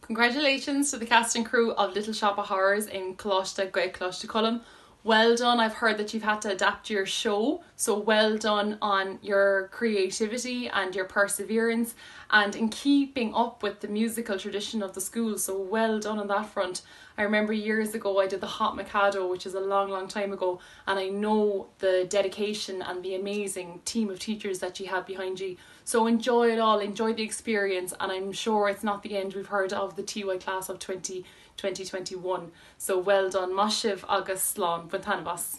Congratulations to the cast and crew of Little Shop of Horrors in Colossta, Great Colossta Column. Well done. I've heard that you've had to adapt your show. So well done on your creativity and your perseverance and in keeping up with the musical tradition of the school. So well done on that front. I remember years ago I did the Hot Mikado, which is a long, long time ago, and I know the dedication and the amazing team of teachers that you have behind you. So enjoy it all, enjoy the experience, and I'm sure it's not the end we've heard of the TY class of 20 2021. So well done, Mashiv agus Slán Buntanabas.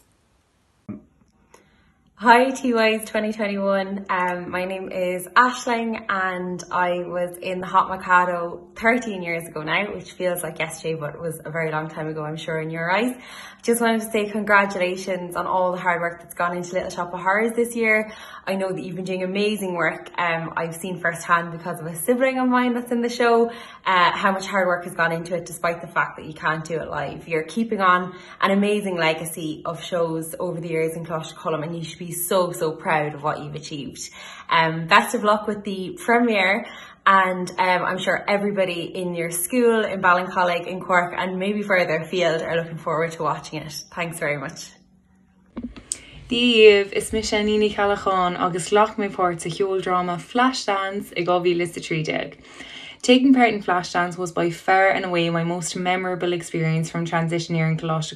Hi TYs 2021, um, my name is Ashling and I was in the Hot Mikado 13 years ago now, which feels like yesterday, but it was a very long time ago, I'm sure, in your eyes. Just wanted to say congratulations on all the hard work that's gone into Little Shop of Horrors this year. I know that you've been doing amazing work. Um, I've seen firsthand because of a sibling of mine that's in the show, uh, how much hard work has gone into it despite the fact that you can't do it live. You're keeping on an amazing legacy of shows over the years in Closh Column and you should be so, so proud of what you've achieved. Um, best of luck with the premiere and um, I'm sure everybody in your school, in Ballincollig, in Cork and maybe further afield are looking forward to watching it. Thanks very much. Díomh is mis sé níní chalachán agus lech mépát a heoldrama Flashdance i gáhílas de trídeag. Taking part in Flashdance was by far and away my most memorable experience from transitioning to Lost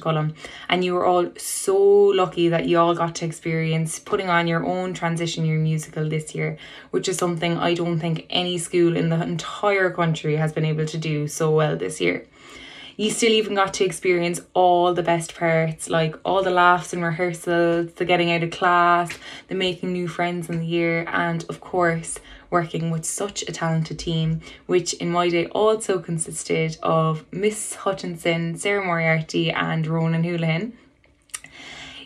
and you were all so lucky that you all got to experience putting on your own transition year musical this year, which is something I don't think any school in the entire country has been able to do so well this year. you still even got to experience all the best parts, like all the laughs and rehearsals, the getting out of class, the making new friends in the year, and of course, working with such a talented team, which in my day also consisted of Miss Hutchinson, Sarah Moriarty, and Ronan Houlihan.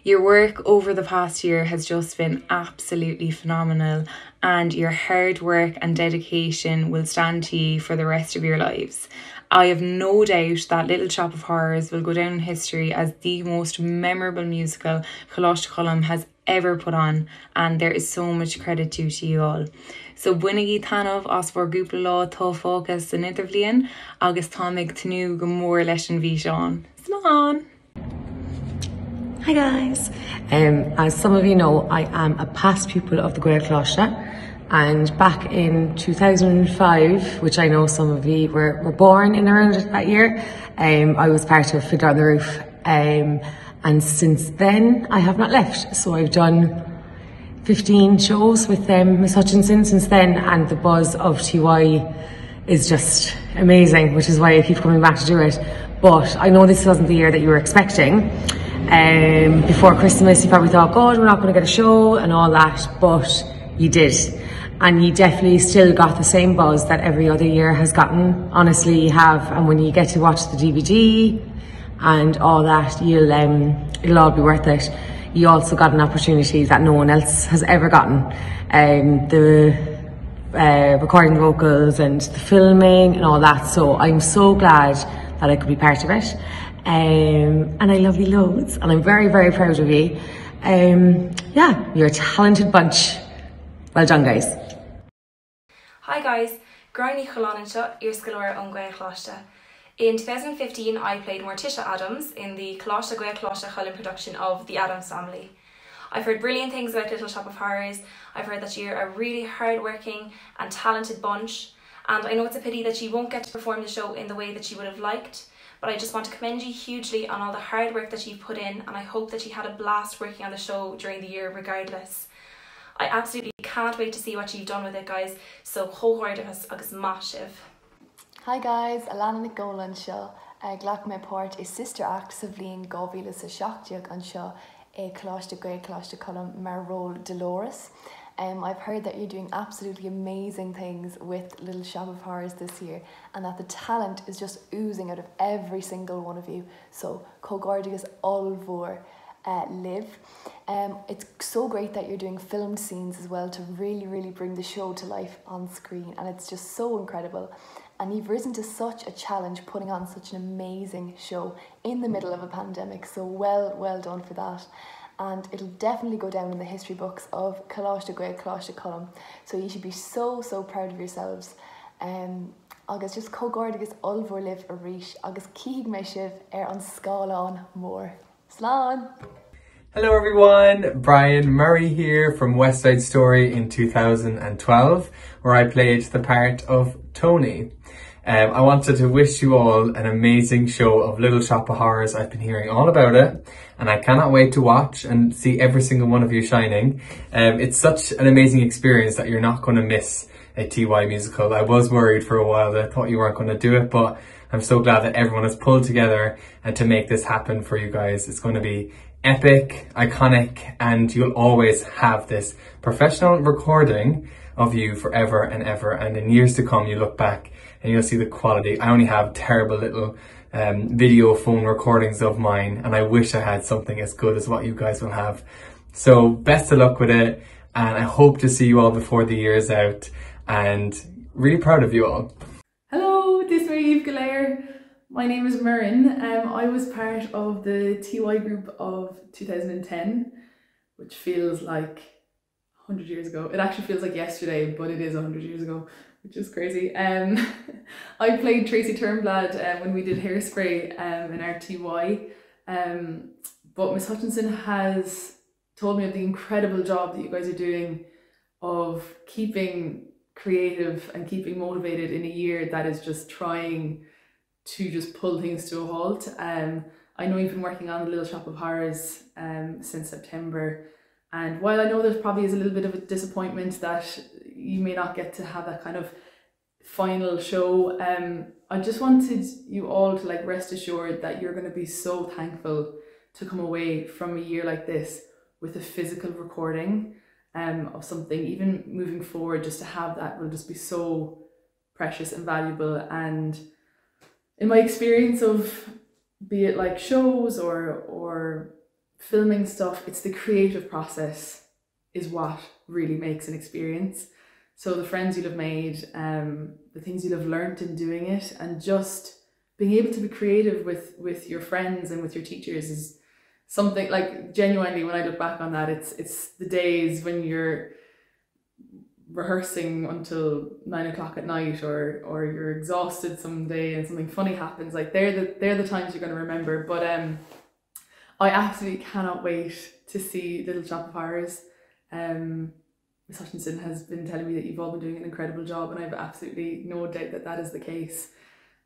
Your work over the past year has just been absolutely phenomenal, and your hard work and dedication will stand to you for the rest of your lives. I have no doubt that Little Shop of Horrors will go down in history as the most memorable musical Coláiste Choilm has ever put on, and there is so much credit due to you all. So buinigí tanmh as bhór grúpla lá tá fócas san idirblion agus táig tanú go mór leis an bhí seán. Slán! Hi guys. Um, as some of you know, I am a past pupil of the Gael Cloister and back in 2005, which I know some of you were, were born in around that year, um, I was part of Fiddler on the Roof. Um, and since then, I have not left. So I've done 15 shows with um, Miss Hutchinson since then, and the buzz of TY is just amazing, which is why I keep coming back to do it. But I know this wasn't the year that you were expecting. Um, before Christmas, you probably thought, God, we're not going to get a show and all that, but you did. And you definitely still got the same buzz that every other year has gotten. Honestly, you have. And when you get to watch the DVD and all that, you'll um, it'll all be worth it. You also got an opportunity that no one else has ever gotten. Um, the uh, recording vocals and the filming and all that. So I'm so glad that I could be part of it. Um, and I love you loads and I'm very, very proud of you. Um, yeah, you're a talented bunch. Well done, guys. Hi guys, Gráinní Cholánin seo ar scoir. In 2015, I played Morticia Addams in the Colosta Gael Colosta Cullen production of The Addams Family. I've heard brilliant things about Little Shop of Horrors. I've heard that you're a really hard-working and talented bunch, and I know it's a pity that you won't get to perform the show in the way that you would have liked, but I just want to commend you hugely on all the hard work that you've put in, and I hope that you had a blast working on the show during the year regardless. I absolutely can't wait to see what you've done with it, guys, so chóhairdachas agus massive. Hi guys, Alana Nicolan seo ag ghlach mé páirt is sister act sa bblion gáhíle sa seaachteach an seo é chláiste gré chláiste column mar Dolores. Um, I've heard that you're doing absolutely amazing things with Little Shop of Horrors this year and that the talent is just oozing out of every single one of you. So Cogordigus Olvor uh, live. Um, it's so great that you're doing filmed scenes as well to really, really bring the show to life on screen and it's just so incredible. And you've risen to such a challenge putting on such an amazing show in the middle of a pandemic. So well, well done for that. And it'll definitely go down in the history books of Kalash de Grey, Kalash de Column. So you should be so, so proud of yourselves. Um, agus just cógáir agus olmhór liv a ríis agus cíigh mé sibh ar an scáán mór. Slán! Hello everyone, Brian Murray here from West Side Story in 2012, where I played the part of Tony. Um, I wanted to wish you all an amazing show of Little Shop of Horrors. I've been hearing all about it and I cannot wait to watch and see every single one of you shining. Um, it's such an amazing experience that you're not going to miss a TY musical. I was worried for a while that I thought you weren't going to do it, but I'm so glad that everyone has pulled together and to make this happen for you guys. It's going to be epic, iconic, and you'll always have this professional recording of you forever and ever. And in years to come, you look back and you'll see the quality. I only have terrible little um, video phone recordings of mine, and I wish I had something as good as what you guys will have. So best of luck with it, and I hope to see you all before the year is out, and really proud of you all. Hello, this is Eve Galair. My name is Marin. Um, I was part of the TY group of 2010, which feels like 100 years ago. It actually feels like yesterday, but it is 100 years ago, which is crazy. Um, I played Tracy Turnblad um, when we did Hairspray um, in RTY, Um, but Miss Hutchinson has told me of the incredible job that you guys are doing of keeping creative and keeping motivated in a year that is just trying to just pull things to a halt. Um, I know you've been working on the Little Shop of Horrors um, since September and while I know there probably is a little bit of a disappointment that you may not get to have that kind of final show. Um, I just wanted you all to like rest assured that you're going to be so thankful to come away from a year like this with a physical recording um, of something, even moving forward, just to have that will just be so precious and valuable. And in my experience of be it like shows or or filming stuff, it's the creative process is what really makes an experience. So the friends you'll have made, um, the things you'll have learnt in doing it, and just being able to be creative with with your friends and with your teachers is something like genuinely when I look back on that, it's it's the days when you're rehearsing until nine o'clock at night or or you're exhausted someday and something funny happens like they're the they're the times you're going to remember but um I absolutely cannot wait to see Little Shop of Horrors. Um Miss Hutchinson has been telling me that you've all been doing an incredible job and I have absolutely no doubt that that is the case.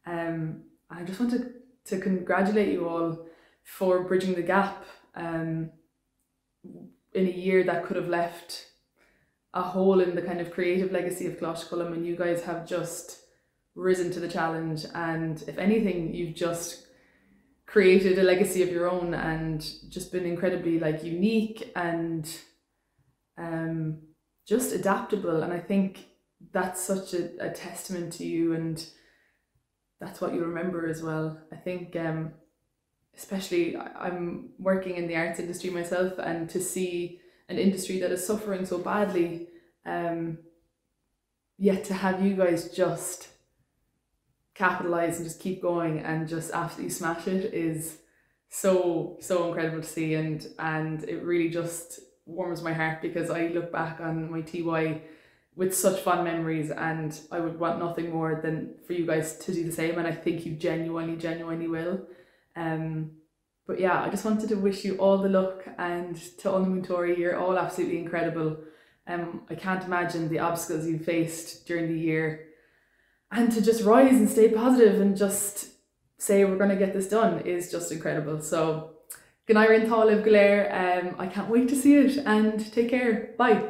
Um I just want to, to congratulate you all for bridging the gap um in a year that could have left a hole in the kind of creative legacy of Clash Cullum and you guys have just risen to the challenge. And if anything you've just created a legacy of your own and just been incredibly like unique and um just adaptable and I think that's such a, a testament to you and that's what you remember as well. I think um especially I'm working in the arts industry myself and to see an industry that is suffering so badly um yet to have you guys just capitalize and just keep going and just absolutely smash it is so so incredible to see and and it really just warms my heart because I look back on my TY with such fond memories and I would want nothing more than for you guys to do the same and I think you genuinely genuinely will um but yeah, I just wanted to wish you all the luck and to all the Muntori, you're all absolutely incredible. Um, I can't imagine the obstacles you faced during the year. And to just rise and stay positive and just say we're going to get this done is just incredible. So, good night, Taliv Galer. Um, I can't wait to see it and take care. Bye.